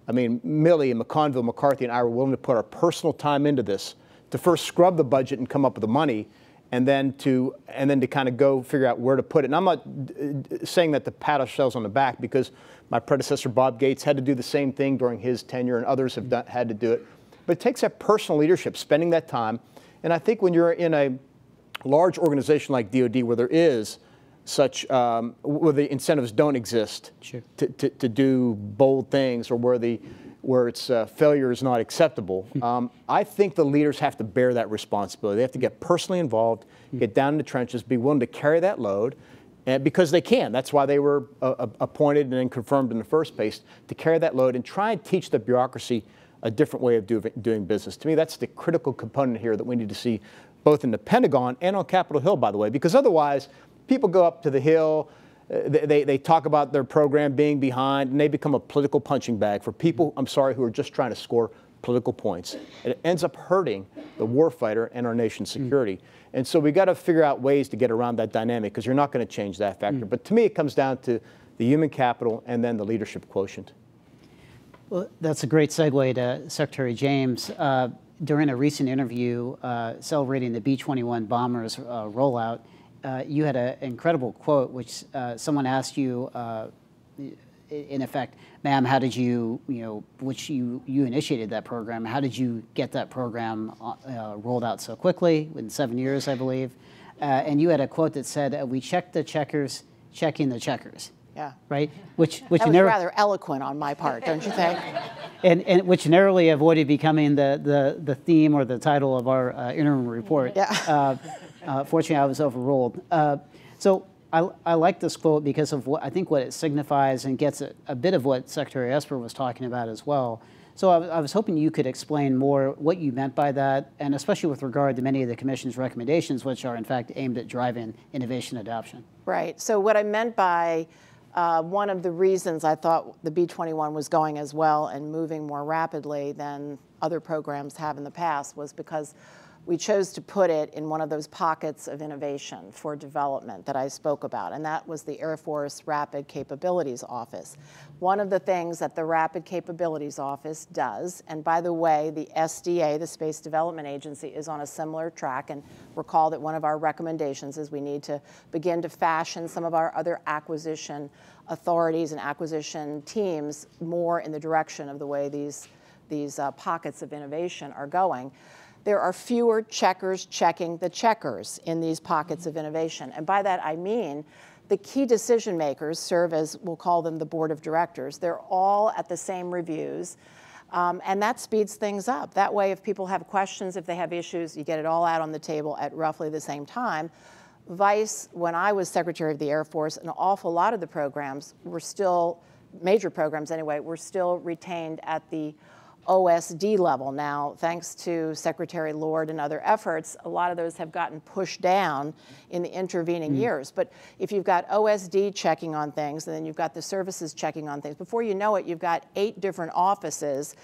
I mean, Milley and McConville, McCarthy, and I were willing to put our personal time into this to first scrub the budget and come up with the money, and then to and then to kind of go figure out where to put it. And I'm not uh, uh, saying that to pat ourselves on the back because my predecessor Bob Gates had to do the same thing during his tenure, and others have done, had to do it. But it takes that personal leadership, spending that time. And I think when you're in a large organization like DoD, where there is such um, where the incentives don't exist sure. to, to, to, do bold things or where the where its uh, failure is not acceptable. Hmm. Um, I think the leaders have to bear that responsibility. They have to get personally involved, hmm. get down in the trenches, be willing to carry that load, and because they can. That's why they were uh, uh, appointed and then confirmed in the first place to carry that load and try and teach the bureaucracy a different way of do, doing business. To me, that's the critical component here that we need to see both in the Pentagon and on Capitol Hill, by the way, because otherwise people go up to the Hill, uh, they, they talk about their program being behind, and they become a political punching bag for people, I'm sorry, who are just trying to score political points. It ends up hurting the warfighter and our nation's security. And so we got to figure out ways to get around that dynamic because you're not going to change that factor. But to me, it comes down to the human capital and then the leadership quotient. Well, that's a great segue to Secretary James. Uh, during a recent interview uh, celebrating the B-21 bombers uh, rollout, uh, you had an incredible quote, which uh, someone asked you, uh, in effect, ma'am, how did you, you know, which you, you initiated that program, how did you get that program rolled out so quickly, in seven years, I believe? and you had a quote that said, we checked the checkers, checking the checkers. Yeah. Right? Which, which that was rather eloquent on my part, don't you think? and, and which narrowly avoided becoming the, the, the theme or the title of our uh, interim report. Yeah. Uh, fortunately, I was overruled. Uh, so I, I like this quote because of what I think what it signifies and gets a, a bit of what Secretary Esper was talking about as well. So I, I, was hoping you could explain more what you meant by that, and especially with regard to many of the Commission's recommendations, which are in fact aimed at driving innovation adoption. Right. So what I meant by uh, one of the reasons I thought the B-21 was going as well and moving more rapidly than other programs have in the past was because we chose to put it in one of those pockets of innovation for development that I spoke about, and that was the Air Force Rapid Capabilities Office. One of the things that the Rapid Capabilities Office does, and by the way, the SDA, the Space Development Agency, is on a similar track, and recall that one of our recommendations is we need to begin to fashion some of our other acquisition authorities and acquisition teams more in the direction of the way these, these uh, pockets of innovation are going there are fewer checkers checking the checkers in these pockets of innovation. And by that I mean the key decision makers serve as, we'll call them the board of directors. They're all at the same reviews. Um, and that speeds things up. That way, if people have questions, if they have issues, you get it all out on the table at roughly the same time. Vice, when I was Secretary of the Air Force, an awful lot of the programs were still, major programs anyway, were still retained at the OSD level. Now, thanks to Secretary Lord and other efforts, a lot of those have gotten pushed down in the intervening mm. years. But if you've got OSD checking on things, and then you've got the services checking on things, before you know it, you've got eight different offices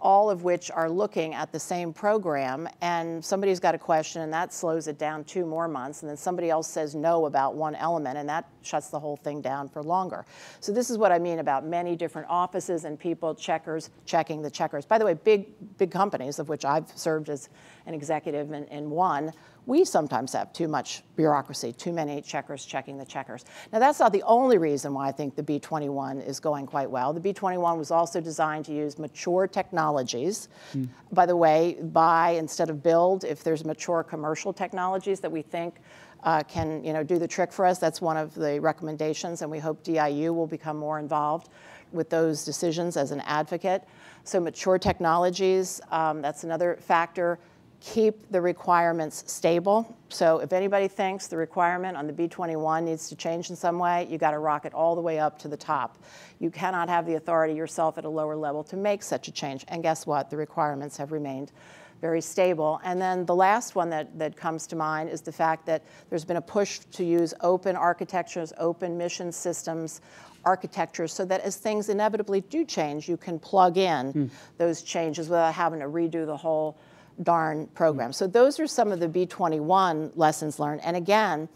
all of which are looking at the same program, and somebody's got a question, and that slows it down two more months, and then somebody else says no about one element, and that shuts the whole thing down for longer. So this is what I mean about many different offices and people, checkers, checking the checkers. By the way, big, big companies, of which I've served as an executive in, in one, we sometimes have too much bureaucracy, too many checkers checking the checkers. Now, that's not the only reason why I think the B-21 is going quite well. The B-21 was also designed to use mature technologies. Mm. By the way, buy instead of build, if there's mature commercial technologies that we think uh, can you know, do the trick for us, that's one of the recommendations, and we hope DIU will become more involved with those decisions as an advocate. So mature technologies, um, that's another factor keep the requirements stable. So if anybody thinks the requirement on the B-21 needs to change in some way, you got to rock it all the way up to the top. You cannot have the authority yourself at a lower level to make such a change. And guess what? The requirements have remained very stable. And then the last one that, that comes to mind is the fact that there's been a push to use open architectures, open mission systems, architectures, so that as things inevitably do change, you can plug in mm. those changes without having to redo the whole darn program. So those are some of the B21 lessons learned. And again,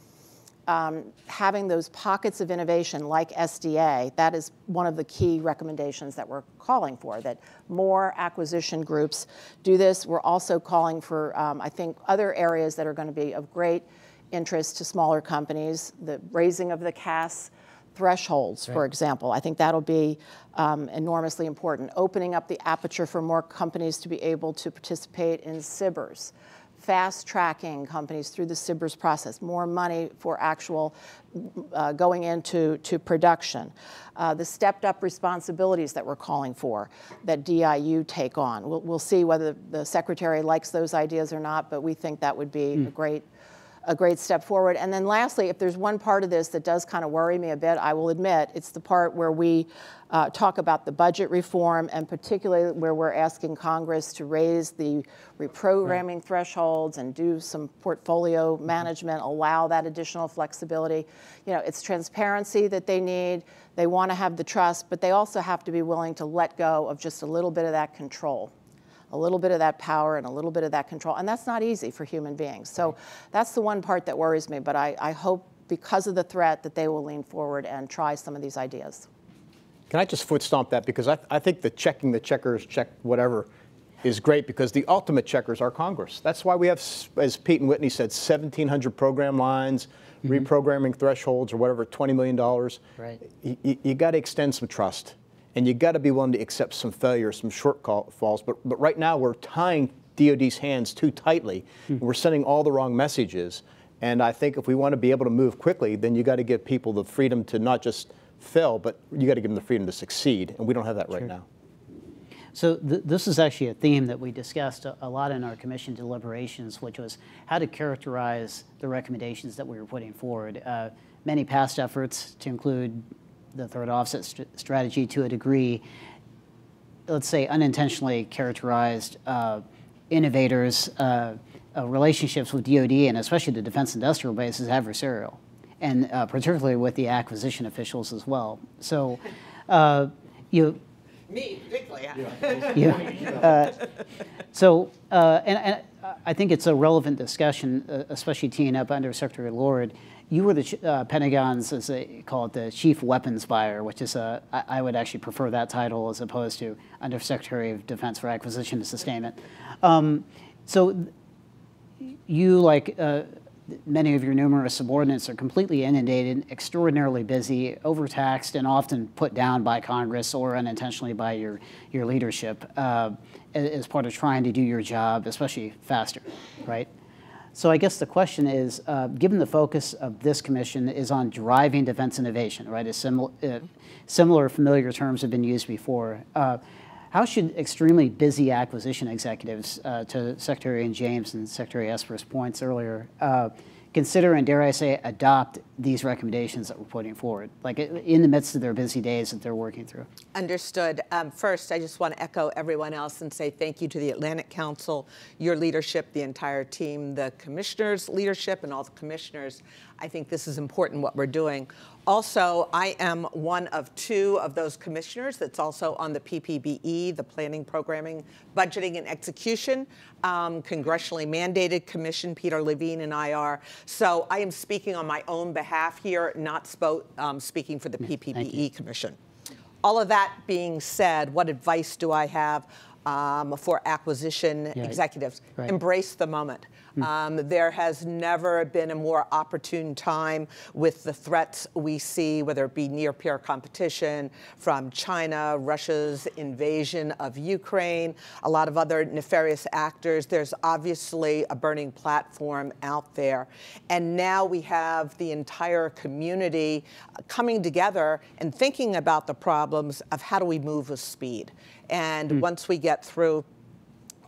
um, having those pockets of innovation like SDA, that is one of the key recommendations that we're calling for, that more acquisition groups do this. We're also calling for, um, I think, other areas that are going to be of great interest to smaller companies, the raising of the CAS thresholds, right. for example. I think that'll be um, enormously important. Opening up the aperture for more companies to be able to participate in SBIRs. Fast tracking companies through the SBIRs process, more money for actual uh, going into to production. Uh, the stepped up responsibilities that we're calling for that DIU take on. We'll, we'll see whether the secretary likes those ideas or not, but we think that would be mm. a great a great step forward. And then lastly, if there's one part of this that does kind of worry me a bit, I will admit, it's the part where we uh, talk about the budget reform and particularly where we're asking Congress to raise the reprogramming right. thresholds and do some portfolio mm-hmm. management, allow that additional flexibility. You know, it's transparency that they need. They want to have the trust, but they also have to be willing to let go of just a little bit of that control a little bit of that power and a little bit of that control. And that's not easy for human beings. So that's the one part that worries me. But I, I hope because of the threat that they will lean forward and try some of these ideas. Can I just foot stomp that? Because I, I think the checking the checkers, check whatever, is great because the ultimate checkers are Congress. That's why we have, as Pete and Whitney said, 1,700 program lines, mm-hmm. reprogramming thresholds or whatever, $20 million. Right. You, you got to extend some trust and you got to be willing to accept some failures, some shortfalls. But, but right now we're tying DoD's hands too tightly. Mm-hmm. We're sending all the wrong messages. And I think if we want to be able to move quickly, then you got to give people the freedom to not just fail, but you got to give them the freedom to succeed. And we don't have that right now. So th this is actually a theme that we discussed a, a, lot in our commission deliberations, which was how to characterize the recommendations that we were putting forward. Uh, many past efforts to include the third offset st strategy to a degree, let's say unintentionally characterized uh, innovators' uh, uh relationships with DoD and especially the defense industrial base as adversarial, and uh, particularly with the acquisition officials as well. So, uh, you me, particularly. Yeah. So, uh, and, and, I think it's a relevant discussion, especially teeing up under Secretary Lord. You were the uh, Pentagon's, as they call it, the chief weapons buyer, which is a, I, I would actually prefer that title as opposed to Undersecretary of Defense for Acquisition and Sustainment. Um, so, you, like uh, many of your numerous subordinates are completely inundated, extraordinarily busy, overtaxed, and often put down by Congress or unintentionally by your, your leadership uh, as part of trying to do your job, especially faster, right? So I guess the question is, uh, given the focus of this commission is on driving defense innovation, right? As simil uh, similar familiar terms have been used before. Uh, how should extremely busy acquisition executives, uh, to Secretary and James and Secretary Esper's points earlier, uh, consider and dare I say adopt these recommendations that we're putting forward, like in the midst of their busy days that they're working through? Understood. Um, first, I just want to echo everyone else and say thank you to the Atlantic Council, your leadership, the entire team, the commissioners' leadership, and all the commissioners. I think this is important what we're doing. Also, I am one of two of those commissioners that's also on the PPBE, the Planning, Programming, Budgeting, and Execution, um, congressionally mandated commission. Peter Levine and I are. So I am speaking on my own behalf here, not um, speaking for the PPBE Commission. All of that being said, what advice do I have um, for acquisition yeah, executives? Right. Embrace the moment. Hmm. Um, there has never been a more opportune time with the threats we see, whether it be near peer competition from China, Russia's invasion of Ukraine, a lot of other nefarious actors. There's obviously a burning platform out there. And now we have the entire community coming together and thinking about the problems of how do we move with speed. And mm. once we get through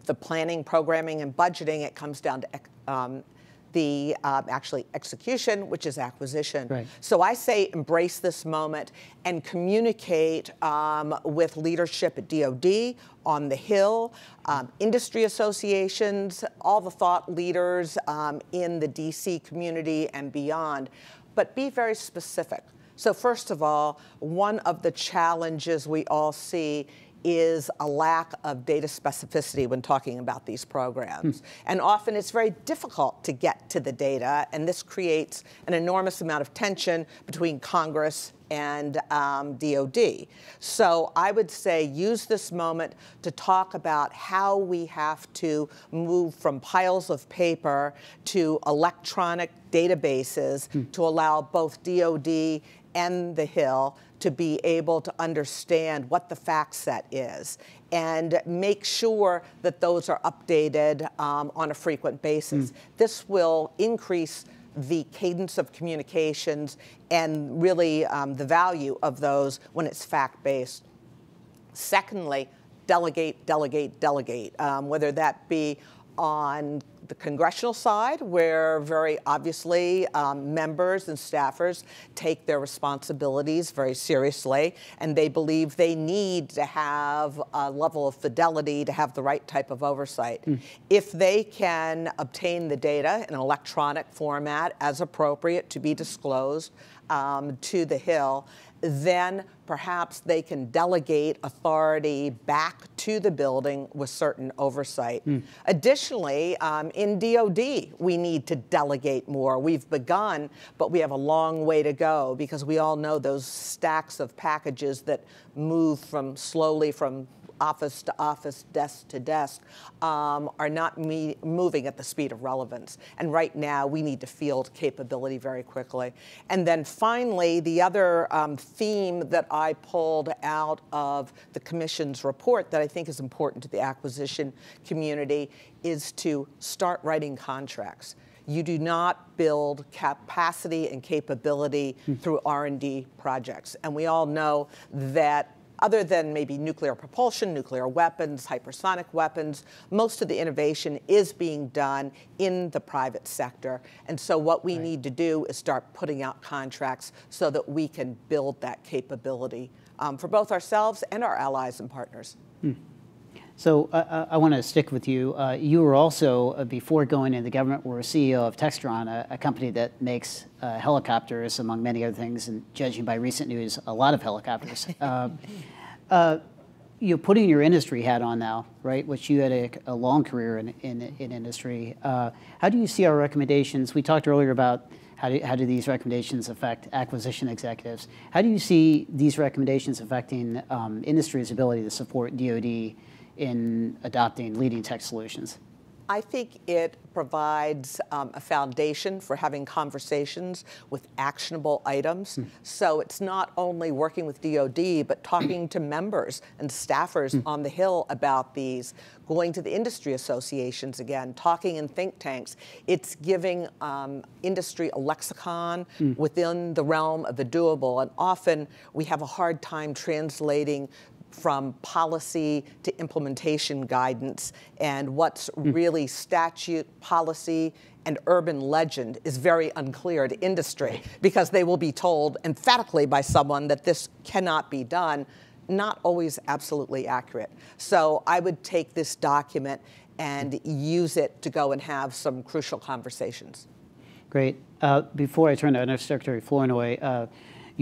the planning, programming, and budgeting, it comes down to um, the uh, actually execution, which is acquisition. Right. So I say embrace this moment and communicate um, with leadership at DoD, on the Hill, um, industry associations, all the thought leaders um, in the DC community and beyond, but be very specific. So first of all, one of the challenges we all see is a lack of data specificity when talking about these programs. Hmm. And often it's very difficult to get to the data, and this creates an enormous amount of tension between Congress and um, DOD. So I would say use this moment to talk about how we have to move from piles of paper to electronic databases hmm. to allow both DOD and the Hill to be able to understand what the fact set is and make sure that those are updated um, on a frequent basis. Mm. This will increase the cadence of communications and really um, the value of those when it's fact based. Secondly, delegate, delegate, delegate, um, whether that be on the congressional side, where very obviously um, members and staffers take their responsibilities very seriously, and they believe they need to have a level of fidelity to have the right type of oversight. Mm. If they can obtain the data in an electronic format as appropriate to be disclosed um, to the Hill, then perhaps they can delegate authority back to the building with certain oversight. Mm. Additionally, um, in DoD, we need to delegate more. We've begun, but we have a long way to go because we all know those stacks of packages that move from slowly from office to office, desk to desk, um, are not me- moving at the speed of relevance. And right now, we need to field capability very quickly. And then finally, the other um, theme that I pulled out of the Commission's report that I think is important to the acquisition community is to start writing contracts you do not build capacity and capability hmm. through r&d projects and we all know that other than maybe nuclear propulsion, nuclear weapons, hypersonic weapons, most of the innovation is being done in the private sector. And so what we right. need to do is start putting out contracts so that we can build that capability um, for both ourselves and our allies and partners. Hmm. So uh, I want to stick with you. Uh, you were also, uh, before going into the government, were CEO of Textron, a, a company that makes uh, helicopters, among many other things, and judging by recent news, a lot of helicopters. Uh, uh, you're putting your industry hat on now, right? Which you had a, a long career in, in, in industry. how do you see our recommendations? We talked earlier about how do, how do these recommendations affect acquisition executives? How do you see these recommendations affecting um, industry's ability to support DoD in adopting leading tech solutions? I think it provides um, a foundation for having conversations with actionable items. Mm. So it's not only working with DoD, but talking to members and staffers mm. on the Hill about these, going to the industry associations again, talking in think tanks. It's giving um, industry a lexicon mm. within the realm of the doable. And often we have a hard time translating from policy to implementation guidance and what's mm. really statute, policy, and urban legend is very unclear to industry because they will be told emphatically by someone that this cannot be done, not always absolutely accurate. So I would take this document and use it to go and have some crucial conversations. Great. Uh, before I turn to Undersecretary Flournoy, uh,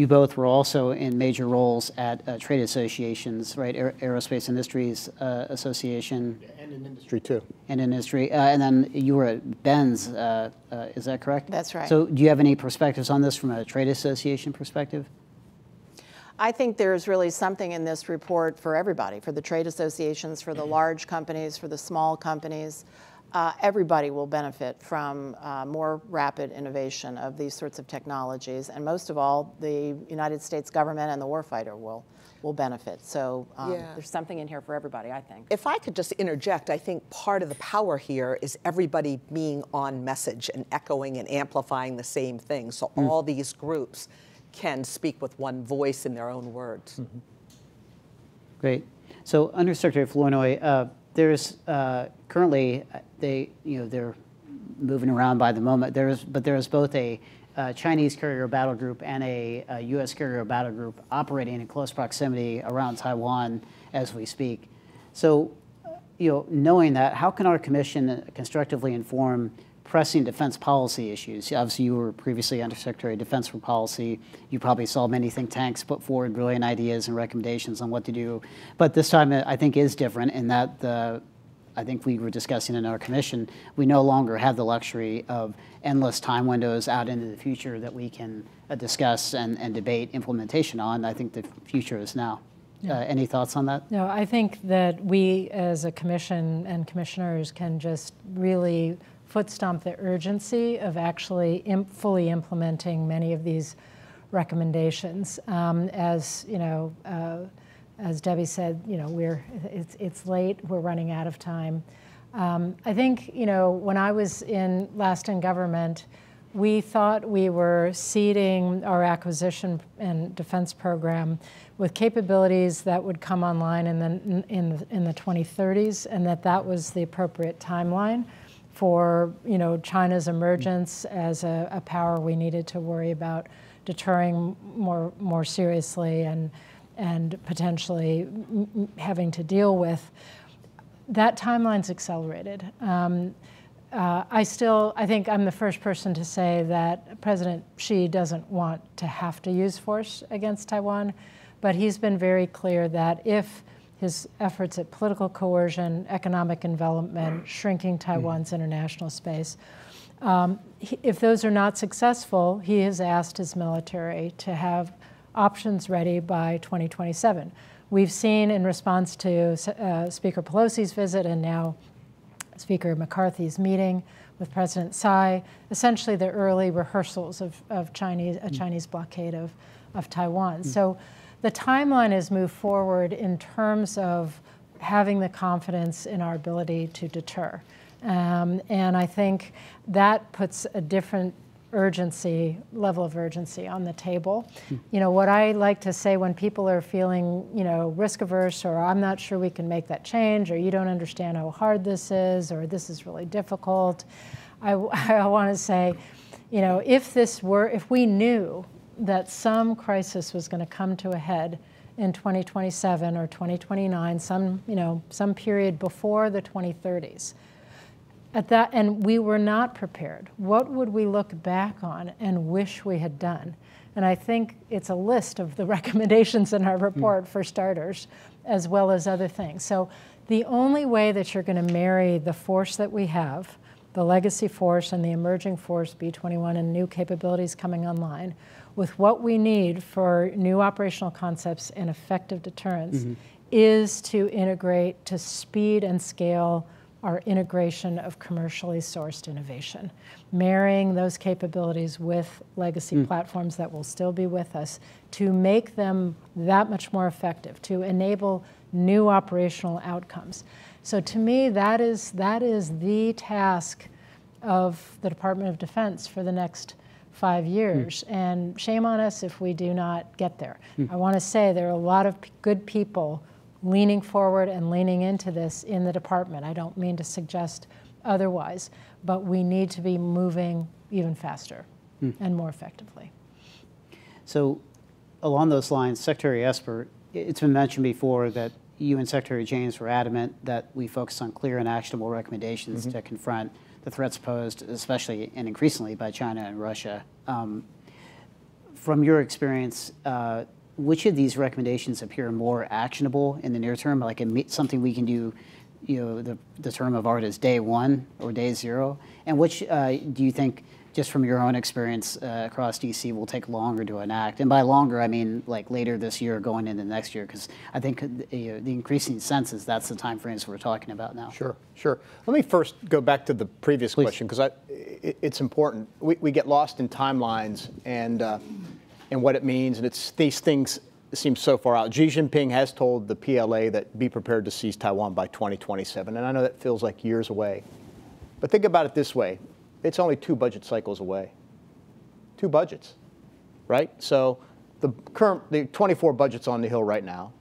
you both were also in major roles at uh, trade associations, right? Aer Aerospace Industries uh, Association. And in industry too. And in industry. Uh, and then you were at Benz, uh, uh, is that correct? That's right. So do you have any perspectives on this from a trade association perspective? I think there's really something in this report for everybody, for the trade associations, for the large companies, for the small companies uh, everybody will benefit from uh, more rapid innovation of these sorts of technologies, and most of all, the United States government and the warfighter will will benefit. So um, yeah. there's something in here for everybody, I think. If I could just interject, I think part of the power here is everybody being on message and echoing and amplifying the same thing. So mm. all these groups can speak with one voice in their own words. Mm -hmm. Great. So Undersecretary Flournoy, uh, there's uh, currently they you know they're moving around by the moment. There's but there's both a uh, Chinese carrier battle group and a, a, U.S. carrier battle group operating in close proximity around Taiwan as we speak. So, you know, knowing that, how can our commission constructively inform pressing defense policy issues? Obviously, you were previously Undersecretary of Defense for Policy. You probably saw many think tanks put forward brilliant ideas and recommendations on what to do. But this time, I think, is different in that the I think we were discussing in our commission, we no longer have the luxury of endless time windows out into the future that we can uh, discuss and, and debate implementation on. I think the future is now. Yeah. Uh, any thoughts on that? No, I think that we as a commission and commissioners can just really foot stomp the urgency of actually imp fully implementing many of these recommendations. Um, as you know, uh, as Debbie said, you know, we're it's it's late. We're running out of time. Um, I think you know when I was in last in government, we thought we were seeding our acquisition and defense program with capabilities that would come online in the in in the 2030s, and that that was the appropriate timeline for you know China's emergence as a, a power we needed to worry about deterring more more seriously and and potentially having to deal with. That timeline's accelerated. Um, uh, I still, I think I'm the first person to say that President Xi doesn't want to have to use force against Taiwan, but he's been very clear that if his efforts at political coercion, economic development, shrinking Taiwan's international space, um, he, if those are not successful, he has asked his military to have options ready by 2027. We've seen in response to uh, Speaker Pelosi's visit and now Speaker McCarthy's meeting with President Tsai, essentially the early rehearsals of, of Chinese, a Chinese blockade of, of Taiwan. Mm. So the timeline has moved forward in terms of having the confidence in our ability to deter. Um, and I think that puts a different urgency, level of urgency on the table. Hmm. You know, what I like to say when people are feeling, you know, risk averse or I'm not sure we can make that change or you don't understand how hard this is or this is really difficult, I, I want to say, you know, if this were, if we knew that some crisis was going to come to a head in 2027 or 2029, some, you know, some period before the 2030s, at that, and we were not prepared. What would we look back on and wish we had done? And I think it's a list of the recommendations in our hmm. report mm. for starters, as well as other things. So the only way that you're going to marry the force that we have, the legacy force and the emerging force, B-21 and new capabilities coming online, with what we need for new operational concepts and effective deterrence, mm -hmm. is to integrate to speed and scale our integration of commercially sourced innovation, marrying those capabilities with legacy mm. platforms that will still be with us to make them that much more effective, to enable new operational outcomes. So to me, that is, that is the task of the Department of Defense for the next five years. Mm. And shame on us if we do not get there. Mm. I want to say there are a lot of good people leaning forward and leaning into this in the department. I don't mean to suggest otherwise, but we need to be moving even faster hmm. and more effectively. So, along those lines, Secretary Esper, it's been mentioned before that you and Secretary James were adamant that we focus on clear and actionable recommendations mm -hmm. to confront the threats posed, especially and increasingly by China and Russia. Um, from your experience, uh, which of these recommendations appear more actionable in the near term, like something we can do, you know, the, the term of art is day one or day zero? And which uh, do you think, just from your own experience uh, across DC, will take longer to enact? And by longer, I mean like later this year, going into next year, because I think uh, the, the increasing sense is that's the time frames we're talking about now. Sure, sure. Let me first go back to the previous Please. question, because it, it's important. We, we get lost in timelines and uh, and what it means. And it's these things seem so far out. Xi Jinping has told the PLA that be prepared to seize Taiwan by 2027. And I know that feels like years away. But think about it this way. It's only two budget cycles away. Two budgets, right? So the current, the 24 budget's on the Hill right now.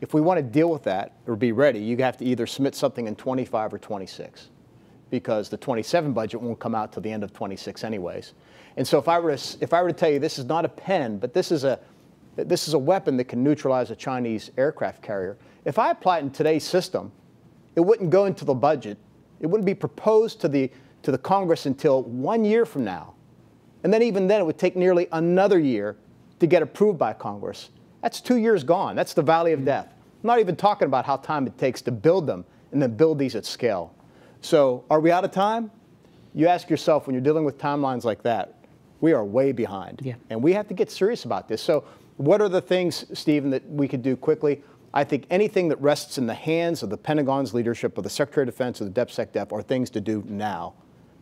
If we want to deal with that or be ready, you have to either submit something in 25 or 26 because the 27 budget won't come out till the end of 26 anyways. And so if I were to, if I were to tell you this is not a pen, but this is a, this is a weapon that can neutralize a Chinese aircraft carrier, if I apply it in today's system, it wouldn't go into the budget. It wouldn't be proposed to the, to the Congress until one year from now. And then even then, it would take nearly another year to get approved by Congress. That's two years gone. That's the valley of mm-hmm. death. I'm not even talking about how time it takes to build them and then build these at scale. So are we out of time? You ask yourself when you're dealing with timelines like that, we are way behind. Yeah. And we have to get serious about this. So, what are the things, Stephen, that we could do quickly? I think anything that rests in the hands of the Pentagon's leadership, of the Secretary of Defense, or the DepSecDef, are things to do now.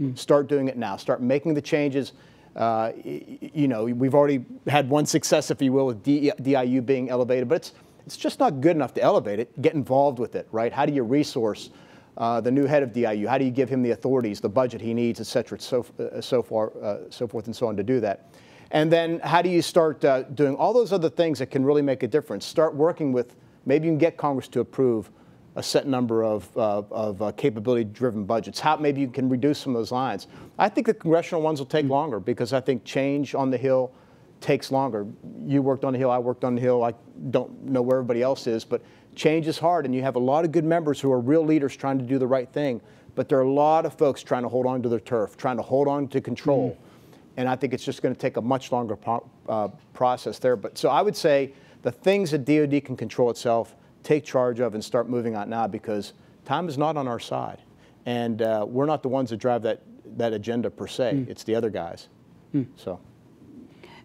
Mm. Start doing it now. Start making the changes. Uh, you know, we've already had one success, if you will, with DIU being elevated, but it's it's just not good enough to elevate it. Get involved with it, right? How do you resource uh, the new head of DIU? How do you give him the authorities, the budget he needs, et cetera, so, uh, so, far, uh, so forth and so on to do that? And then how do you start uh, doing all those other things that can really make a difference? Start working with, maybe you can get Congress to approve a set number of, uh, of uh, capability-driven budgets. How maybe you can reduce some of those lines. I think the congressional ones will take longer because I think change on the Hill takes longer. You worked on the Hill, I worked on the Hill. I don't know where everybody else is, but change is hard, and you have a lot of good members who are real leaders trying to do the right thing. But there are a lot of folks trying to hold on to their turf, trying to hold on to control. Mm. And I think it's just going to take a much longer pro- uh, process there. But so I would say the things that DoD can control itself, take charge of, and start moving on now because time is not on our side, and uh, we're not the ones that drive that that agenda per se. Mm. It's the other guys. Mm. So.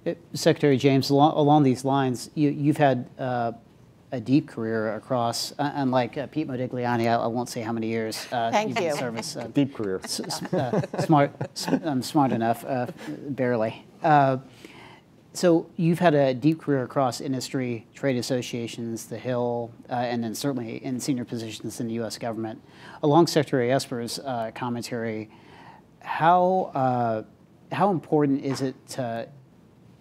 Uh, Secretary James, along, along, these lines, you, have had uh, a deep career across, uh, unlike uh, Pete Modigliani, I, I, won't say how many years uh, Thank you've you. been service. Uh, deep career. S- uh, smart, I'm smart enough, uh, barely. so you've had a deep career across industry, trade associations, the Hill, and then certainly in senior positions in the U.S. government. Along Secretary Esper's commentary, how how important is it to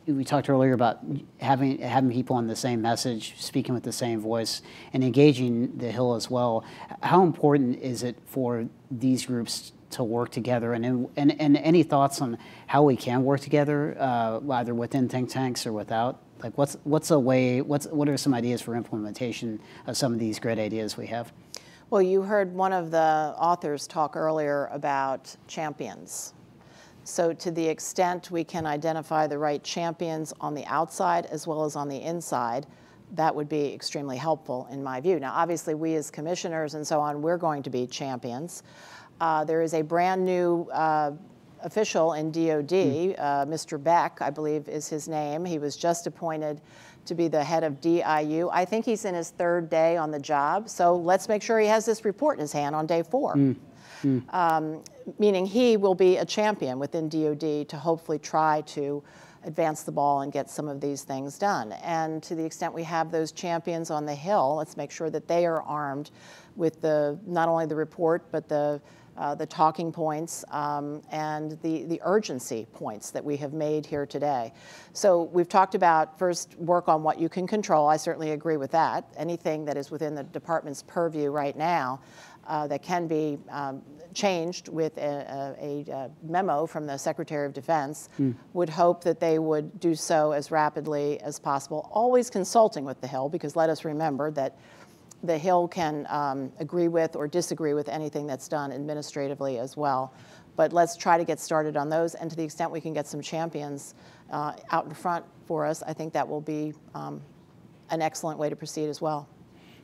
we talked earlier about having having people on the same message, speaking with the same voice, and engaging the Hill as well. How important is it for these groups to work together? And and, and any thoughts on how we can work together, uh, either within think tanks or without? Like, what's what's a way? What's what are some ideas for implementation of some of these great ideas we have? Well, you heard one of the authors talk earlier about champions so to the extent we can identify the right champions on the outside as well as on the inside, that would be extremely helpful in my view. Now, obviously, we as commissioners and so on, we're going to be champions. Uh, there is a brand new uh, official in DOD, mm. uh, Mr. Beck, I believe is his name. He was just appointed to be the head of DIU. I think he's in his third day on the job, so let's make sure he has this report in his hand on day four. Mm. Mm. Um, meaning he will be a champion within DoD to hopefully try to advance the ball and get some of these things done. And to the extent we have those champions on the Hill, let's make sure that they are armed with the not only the report but the uh, the talking points um, and the, the urgency points that we have made here today. So we've talked about first work on what you can control. I certainly agree with that. Anything that is within the department's purview right now uh, that can be um, changed with a, a, a, memo from the Secretary of Defense, mm. would hope that they would do so as rapidly as possible, always consulting with the Hill, because let us remember that the Hill can um, agree with or disagree with anything that's done administratively as well. But let's try to get started on those, and to the extent we can get some champions uh, out in front for us, I think that will be um, an excellent way to proceed as well.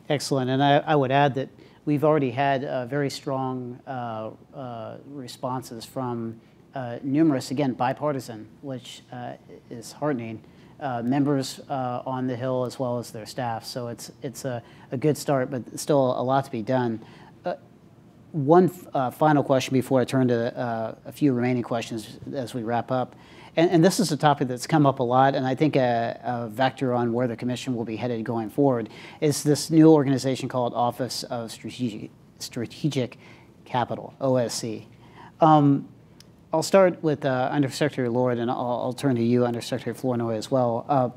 Excellent, and I, I would add that We've already had uh, very strong uh, uh, responses from uh, numerous, again, bipartisan, which uh, is heartening, members on the Hill as well as their staff. So it's, it's a, a good start, but still a lot to be done. one final question before I turn to a few remaining questions as we wrap up. And, and, this is a topic that's come up a lot, and I think a, a, vector on where the commission will be headed going forward is this new organization called Office of Strategic, Strategic Capital, OSC. Um, I'll start with uh, Undersecretary Lord, and I'll, I'll, turn to you, Undersecretary Flournoy, as well. Uh,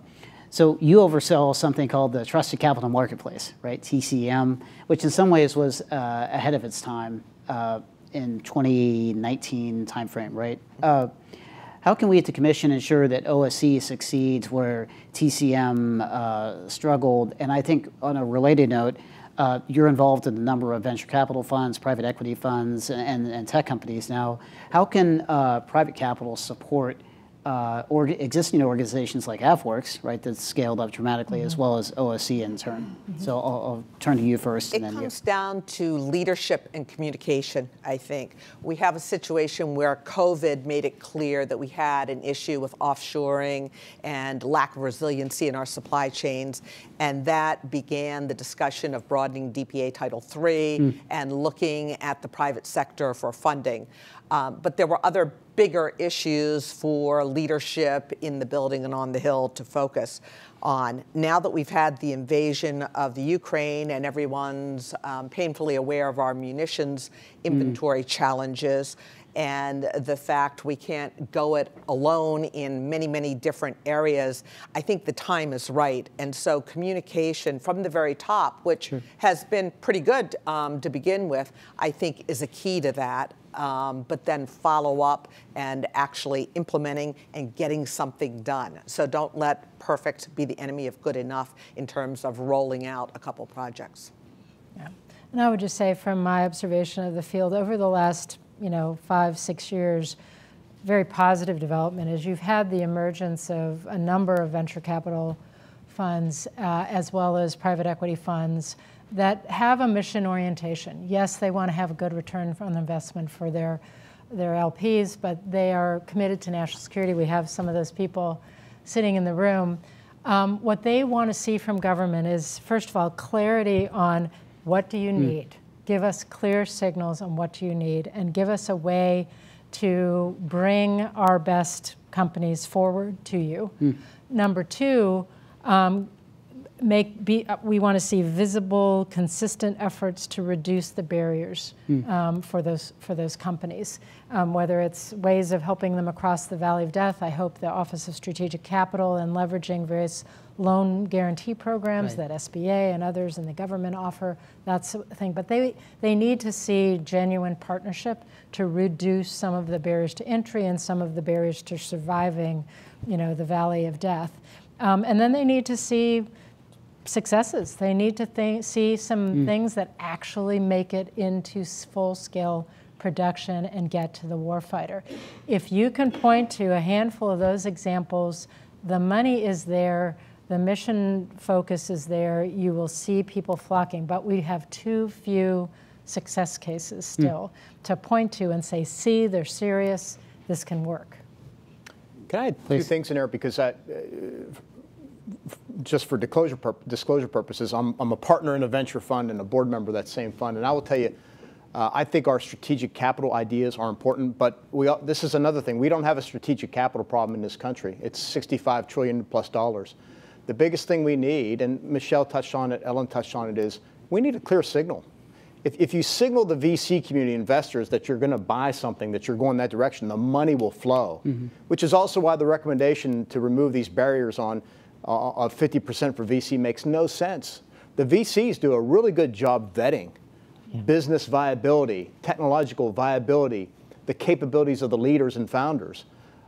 so you oversaw something called the Trusted Capital Marketplace, right, TCM, which in some ways was uh, ahead of its time uh, in 2019 timeframe, right? How can we at the Commission ensure that OSC succeeds where TCM uh, struggled? And I think on a related note, uh, you're involved in a number of venture capital funds, private equity funds, and, and tech companies now. How can uh, private capital support uh, or existing organizations like AFWERX, right, that's scaled up dramatically, mm-hmm. as well as OSC in turn. Mm-hmm. So I'll, I'll, turn to you first. It comes you. down to leadership and communication, I think. We have a situation where COVID made it clear that we had an issue with offshoring and lack of resiliency in our supply chains, and that began the discussion of broadening DPA Title III mm. and looking at the private sector for funding. Um, but there were other bigger issues for leadership in the building and on the Hill to focus on. Now that we've had the invasion of the Ukraine and everyone's um, painfully aware of our munitions inventory mm. challenges, and the fact we can't go it alone in many, many different areas, I think the time is right. And so communication from the very top, which sure. has been pretty good um, to begin with, I think is a key to that. Um, but then follow up and actually implementing and getting something done. So don't let perfect be the enemy of good enough in terms of rolling out a couple projects. Yeah. And I would just say from my observation of the field over the last, you know, five, six years, very positive development is you've had the emergence of a number of venture capital funds uh, as well as private equity funds that have a mission orientation. Yes, they want to have a good return on investment for their, their LPs, but they are committed to national security. We have some of those people sitting in the room. Um, what they want to see from government is, first of all, clarity on what do you hmm. need? Mm. Give us clear signals on what do you need and give us a way to bring our best companies forward to you. Mm. Number two, um, make be, uh, we want to see visible, consistent efforts to reduce the barriers mm. um, for those for those companies. Um, whether it's ways of helping them across the valley of death, I hope the Office of Strategic Capital and leveraging various loan guarantee programs right. that SBA and others in the government offer. That's the thing. But they they need to see genuine partnership to reduce some of the barriers to entry and some of the barriers to surviving, you know, the valley of death. Um, and then they need to see successes. They need to th see some mm. things that actually make it into full-scale production and get to the warfighter. If you can point to a handful of those examples, the money is there, the mission focus is there, you will see people flocking, but we have too few success cases hmm. still mm. to point to and say, see, they're serious, this can work. Can I add Please. two things in there? Because I, uh, just for disclosure, disclosure purposes, I'm, I'm, a partner in a venture fund and a board member of that same fund. And I will tell you, uh, I think our strategic capital ideas are important, but we, this is another thing. We don't have a strategic capital problem in this country. It's 65 trillion plus dollars. The biggest thing we need, and Michelle touched on it, Ellen touched on it, is we need a clear signal. If, if you signal the VC community investors that you're going to buy something, that you're going that direction, the money will flow, mm -hmm. which is also why the recommendation to remove these barriers on of 50% for VC makes no sense. The VCs do a really good job vetting yeah. business viability, technological viability, the capabilities of the leaders and founders.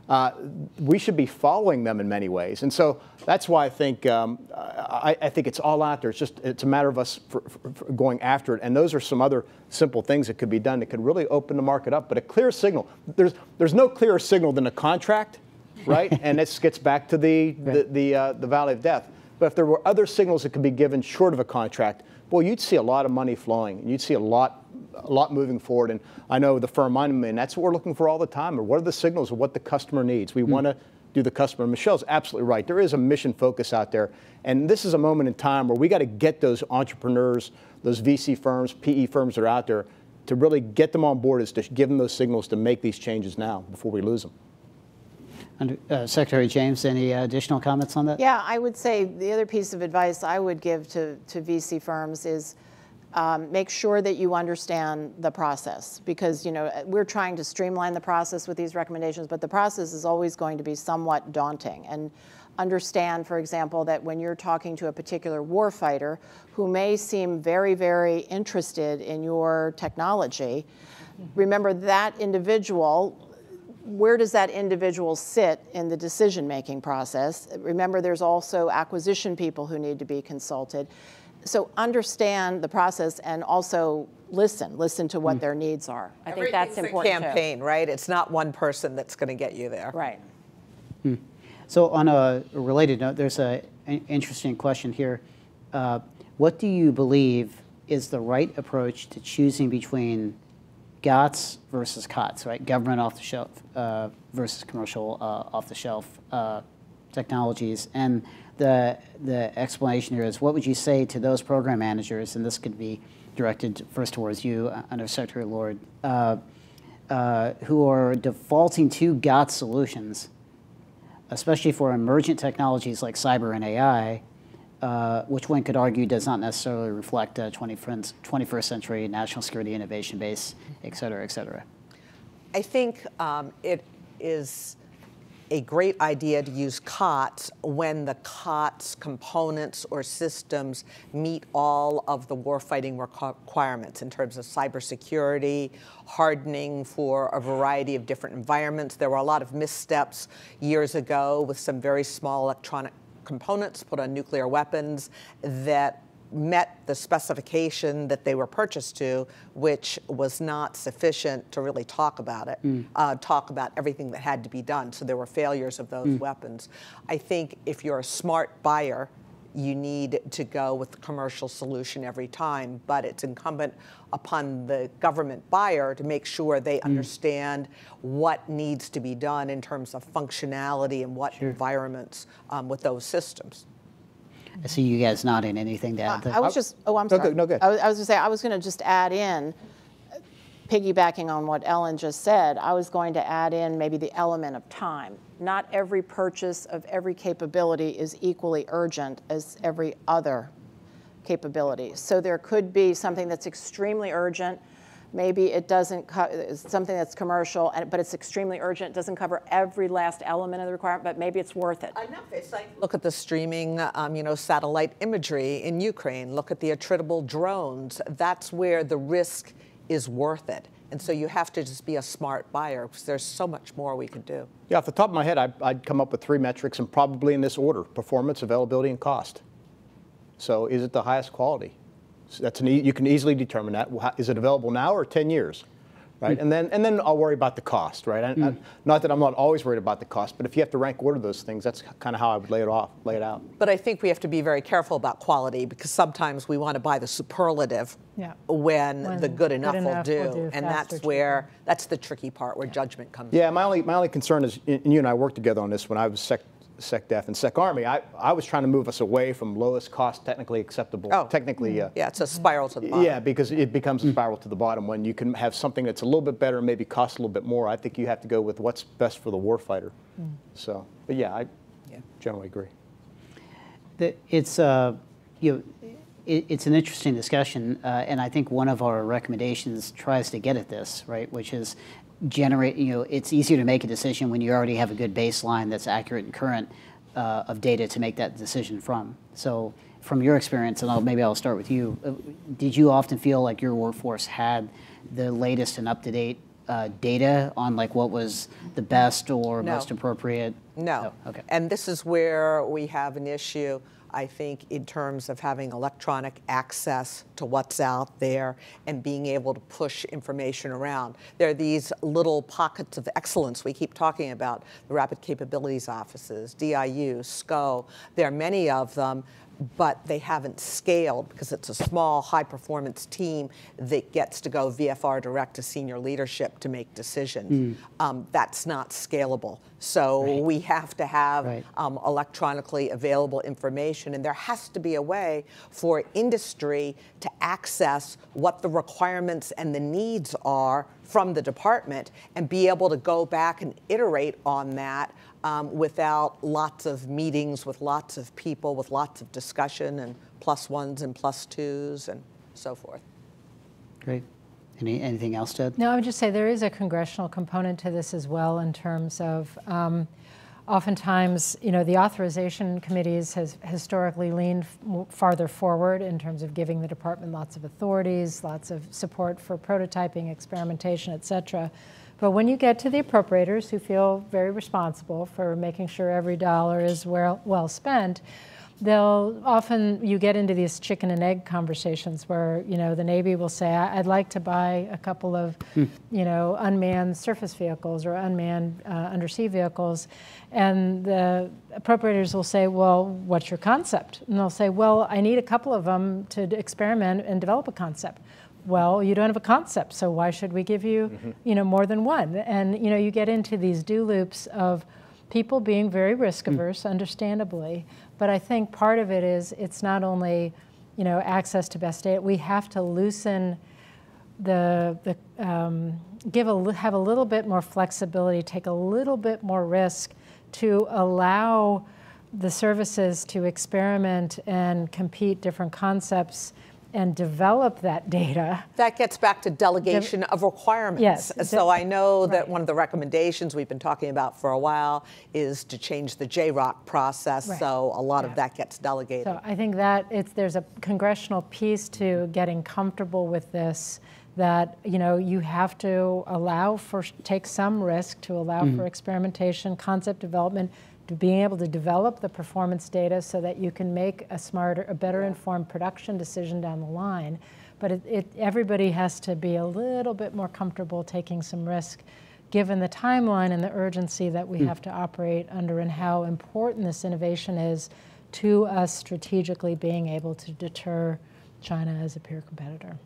Uh, we should be following them in many ways. And so that's why I think, um, I, I, think it's all out there. It's just, it's a matter of us for, for, for going after it. And those are some other simple things that could be done that could really open the market up. But a clear signal, there's, there's no clearer signal than a contract right? and this gets back to the, right. the, the, uh, the Valley of Death. But if there were other signals that could be given short of a contract, well, you'd see a lot of money flowing. You'd see a lot, a lot moving forward. And I know the firm I'm in, that's what we're looking for all the time. Or what are the signals of what the customer needs? We mm. want to do the customer. Michelle's absolutely right. There is a mission focus out there. And this is a moment in time where we got to get those entrepreneurs, those VC firms, PE firms that are out there to really get them on board is to give them those signals to make these changes now before we lose them. Uh, Secretary James, any additional comments on that? Yeah, I would say the other piece of advice I would give to, to VC firms is um, make sure that you understand the process because you know we're trying to streamline the process with these recommendations, but the process is always going to be somewhat daunting. And understand, for example, that when you're talking to a particular warfighter who may seem very, very interested in your technology, remember that individual where does that individual sit in the decision-making process? Remember, there's also acquisition people who need to be consulted. So understand the process and also listen, listen to what mm. their needs are. I think that's important. A campaign, too. right? It's not one person that's going to get you there. Right. Mm. So on a related note, there's a, an interesting question here. Uh, what do you believe is the right approach to choosing between GOTS versus COTS, right? Government off the shelf uh, versus commercial uh, off the shelf uh, technologies. And the, the explanation here is what would you say to those program managers, and this could be directed first towards you, uh, Under Secretary Lord, uh, who are defaulting to GOTS solutions, especially for emergent technologies like cyber and AI, uh, which one could argue does not necessarily reflect a 21st century national security innovation base, et cetera, et cetera. I think um, it is a great idea to use COTS when the COTS components or systems meet all of the warfighting requirements in terms of cybersecurity, hardening for a variety of different environments. There were a lot of missteps years ago with some very small electronic components put on nuclear weapons that met the specification that they were purchased to, which was not sufficient to really talk about it, mm. uh, talk about everything that had to be done. So there were failures of those mm. weapons. I think if you're a smart buyer, you need to go with the commercial solution every time, but it's incumbent upon the government buyer to make sure they mm. understand what needs to be done in terms of functionality and what sure. environments um, with those systems. I see you guys nodding. Anything to add? I, I was just, oh, I'm sorry. No, good. I was, I was going to say, I was going to just add in, piggybacking on what Ellen just said, I was going to add in maybe the element of time. Not every purchase of every capability is equally urgent as every other capability. So there could be something that's extremely urgent maybe it doesn't, something that's commercial, but it's extremely urgent, doesn't cover every last element of the requirement, but maybe it's worth it. Enough. It's like look at the streaming, um, you know, satellite imagery in Ukraine. Look at the attritable drones. That's where the risk is worth it. And so you have to just be a smart buyer because there's so much more we could do. Yeah, off the top of my head, I'd, I'd come up with three metrics and probably in this order, performance, availability, and cost. So is it the highest quality? So that's an e you can easily determine that. Is it available now or 10 years? Right, mm. and then and then I'll worry about the cost, right? I, mm. I, not that I'm not always worried about the cost, but if you have to rank order those things, that's kind of how I would lay it off, lay it out. But I think we have to be very careful about quality because sometimes we want to buy the superlative yeah. when, when, the good enough, good enough will, do. will, do. and that's where that's the tricky part where yeah. judgment comes. Yeah, in. my only my only concern is, and you and I worked together on this when I was sec SecDef and SecArmy, I, I was trying to move us away from lowest cost, technically acceptable. Oh, technically, uh, yeah, it's a spiral to the bottom. Yeah, because it becomes a spiral to the bottom when you can have something that's a little bit better, maybe cost a little bit more. I think you have to go with what's best for the warfighter. Mm. So, but yeah, I yeah. generally agree. The, it's uh, you know, it, it's an interesting discussion, uh, and I think one of our recommendations tries to get at this, right, which is generate, you know, it's easier to make a decision when you already have a good baseline that's accurate and current uh, of data to make that decision from. So from your experience, and I'll, maybe I'll start with you, uh, did you often feel like your workforce had the latest and up-to-date uh, data on like what was the best or no. most appropriate? No. Oh, okay. And this is where we have an issue I think, in terms of having electronic access to what's out there and being able to push information around. There are these little pockets of excellence we keep talking about the Rapid Capabilities Offices, DIU, SCO. There are many of them but they haven't scaled because it's a small, high performance team that gets to go VFR direct to senior leadership to make decisions. Mm. Um, that's not scalable. So right. we have to have right. um, electronically available information, and there has to be a way for industry to access what the requirements and the needs are from the department and be able to go back and iterate on that um, without lots of meetings with lots of people, with lots of discussion and plus ones and plus twos and so forth. Great. Any, anything else, Ted? No, I would just say there is a congressional component to this as well in terms of um, oftentimes, you know, the authorization committees has historically leaned farther forward in terms of giving the department lots of authorities, lots of support for prototyping, experimentation, et cetera. But when you get to the appropriators who feel very responsible for making sure every dollar is well, well spent, they'll often you get into these chicken and egg conversations where you know the Navy will say I'd like to buy a couple of hmm. you know unmanned surface vehicles or unmanned uh, undersea vehicles, and the appropriators will say, well, what's your concept? And they'll say, well, I need a couple of them to experiment and develop a concept well, you don't have a concept, so why should we give you, mm-hmm. you know, more than one? And you know, you get into these do loops of people being very risk mm. averse, mm. understandably. But I think part of it is it's not only, you know, access to best data. We have to loosen the the um, give a have a little bit more flexibility, take a little bit more risk to allow the services to experiment and compete different concepts and develop that data. That gets back to delegation of requirements. Yes. So I know that Right. one of the recommendations we've been talking about for a while is to change the JROC process. Right. So a lot Yeah. of that gets delegated. So I think that it's, there's a congressional piece to getting comfortable with this, that, you know, you have to allow for, take some risk to allow mm-hmm. for experimentation, concept development, to being able to develop the performance data so that you can make a smarter, a better informed production decision down the line. But it, it, everybody has to be a little bit more comfortable taking some risk, given the timeline and the urgency that we hmm. have to operate under and how important this innovation is to us strategically being able to deter China as a peer competitor.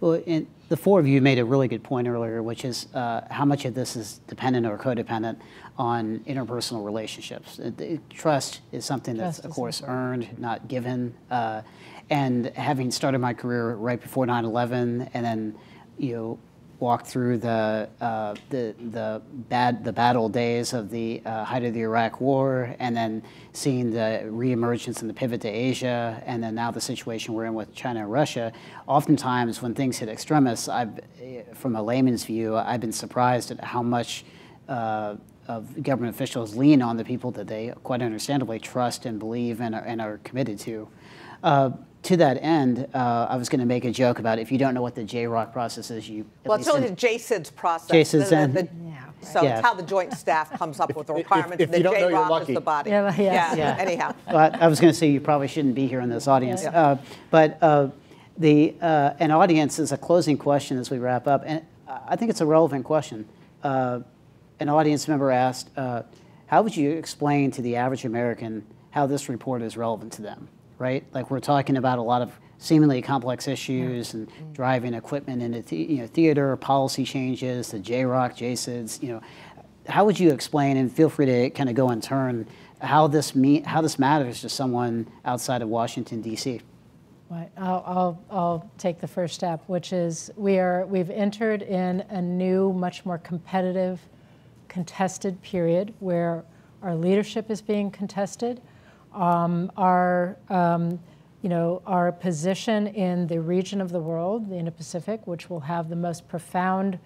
Well, and the four of you made a really good point earlier, which is uh, how much of this is dependent or codependent on interpersonal relationships. Uh, Trust is something that's, Trust of is course, earned, not given. Uh, and having started my career right before 9/11, and then, you know, walked through the uh, the the bad the battle days of the uh, height of the Iraq War, and then seeing the reemergence and the pivot to Asia, and then now the situation we're in with China and Russia. Oftentimes, when things hit extremists, I've, eh, from a layman's view, I've been surprised at how much. Uh, of government officials lean on the people that they quite understandably trust and believe and are, and are committed to. Uh, to that end, uh, I was going to make a joke about if you don't know what the JROC process is, you. well, it's least really in- the JCIDS process. JCIDS The- and- the- So Yeah. it's how the joint staff comes up with the if- requirements. if the you don't know, you're JROC is the body. Yeah, yes. Yeah. Anyhow. But I was going to say you probably shouldn't be here in this audience. Uh, but uh, the uh, an audience is a closing question as we wrap up, and I think it's a relevant question. Uh, an audience member asked, uh, "How would you explain to the average American how this report is relevant to them?" Right? Like we're talking about a lot of seemingly complex issues and mm-hmm. driving equipment into the, you know, theater, policy changes, the JROC, JCIDS. You know, how would you explain? And feel free to kind of go in turn how this me- how this matters to someone outside of Washington D.C. Right. I'll, I'll, I'll take the first step, which is we are, we've entered in a new, much more competitive, contested period where our leadership is being contested. Um, our, um, you know, our position in the region of the world, the Indo-Pacific, which will have the most profound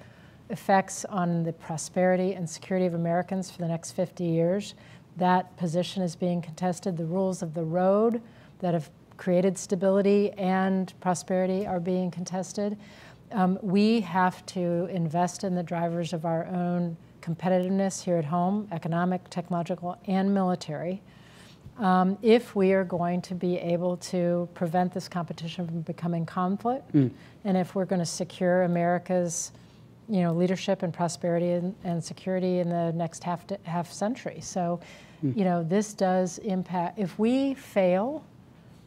effects on the prosperity and security of Americans for the next 50 years. That position is being contested. The rules of the road that have created stability and prosperity are being contested. Um, we have to invest in the drivers of our own competitiveness here at home, economic, technological, and military, um, if we are going to be able to prevent this competition from becoming conflict, and if we're going to secure America's you know, leadership and prosperity and, and security in the next half, de- half century. So, you know, this does impact, if we fail,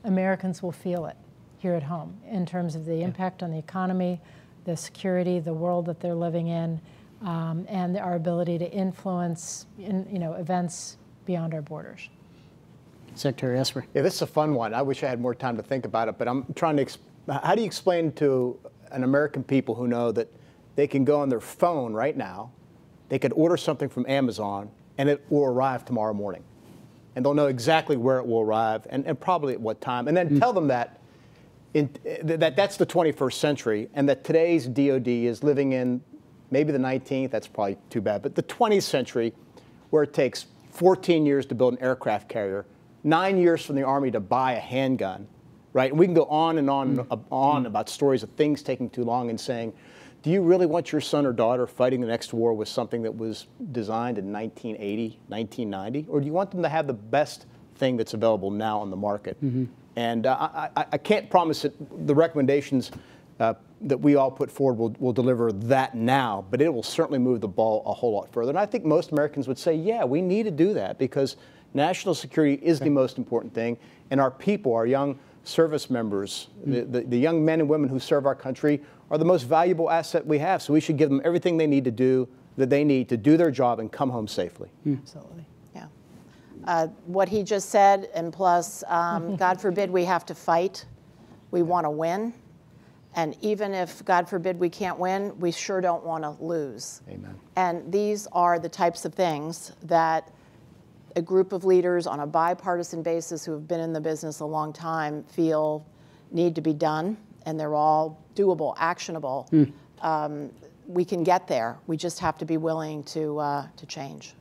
Americans will feel it here at home in terms of the impact on the economy, the security, the world that they're living in, um, and our ability to influence, in, you know, events beyond our borders. Secretary Esper. Yeah, this is a fun one. I wish I had more time to think about it, but I'm trying to. How do you explain to an American people who know that they can go on their phone right now, they could order something from Amazon, and it will arrive tomorrow morning, and they'll know exactly where it will arrive and, and probably at what time, and then hmm. tell them that. In, that that's the 21st century, and that today's DoD is living in maybe the 19th. That's probably too bad, but the 20th century, where it takes 14 years to build an aircraft carrier, nine years from the Army to buy a handgun, right? And we can go on and on and on about stories of things taking too long and saying, do you really want your son or daughter fighting the next war with something that was designed in 1980, 1990? Or do you want them to have the best thing that's available now on the market? And uh, I, I, I can't promise that the recommendations uh, that we all put forward will, will deliver that now, but it will certainly move the ball a whole lot further. And I think most Americans would say, yeah, we need to do that because national security is the most important thing, and our people, our young service members, the, the, the young men and women who serve our country, are the most valuable asset we have. So we should give them everything they need to do, that they need to do their job and come home safely. Absolutely. Yeah. Uh, What he just said, and plus, um, God forbid we have to fight, we want to win. And even if, God forbid, we can't win, we sure don't want to lose. Amen. And these are the types of things that a group of leaders on a bipartisan basis who have been in the business a long time feel need to be done, and they're all doable, actionable. Um, we can get there. We just have to be willing to, uh, to change.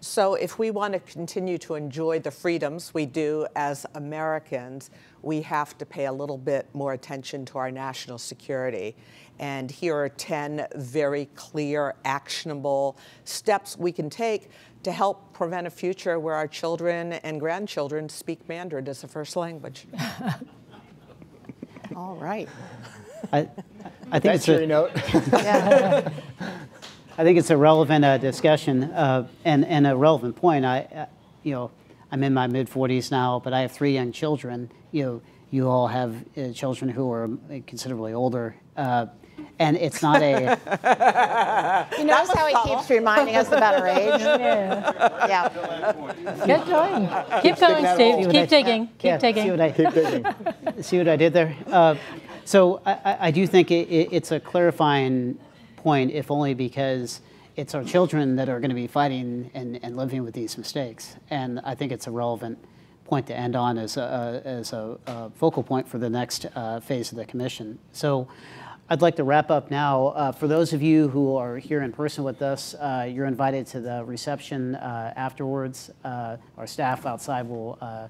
So if we want to continue to enjoy the freedoms we do as Americans, we have to pay a little bit more attention to our national security. And here are 10 very clear, actionable steps we can take to help prevent a future where our children and grandchildren speak Mandarin as a first language. All right. I, I think That's it's your a, note. Yeah. I think it's a relevant uh, discussion uh, and, and a relevant point. I, uh, you know, I'm in my mid 40s now, but I have three young children. You know, you all have uh, children who are considerably older. And it's not a, You notice how he keeps reminding us about our age? Yeah. Yeah. Get going. Keep going, Steve. hole. See Keep I- digging. Keep yeah, digging. See what I, Keep digging. see what I did there? Uh, so I, I- I do think it, it, it's a clarifying point, if only because it's our children that are going to be fighting and, and living with these mistakes. And I think it's a relevant point to end on as a, as a, a focal point for the next uh, phase of the commission. So I'd like to wrap up now. Uh, for those of you who are here in person with us, uh, you're invited to the reception uh, afterwards. Uh, our staff outside will uh,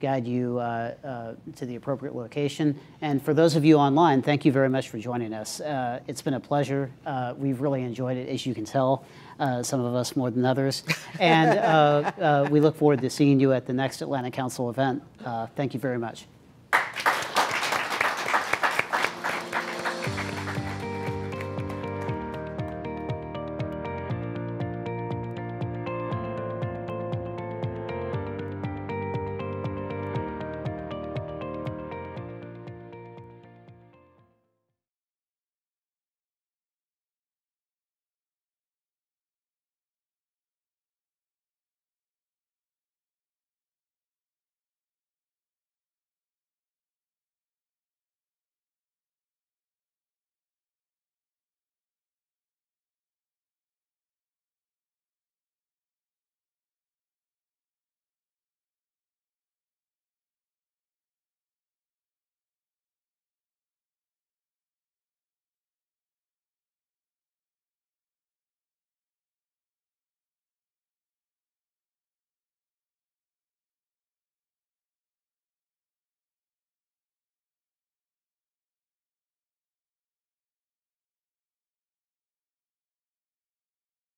guide you uh, to the appropriate location. And for those of you online, thank you very much for joining us. It's been a pleasure. We've really enjoyed it, as you can tell, some of us more than others. And we look forward to seeing you at the next Atlantic Council event. Thank you very much.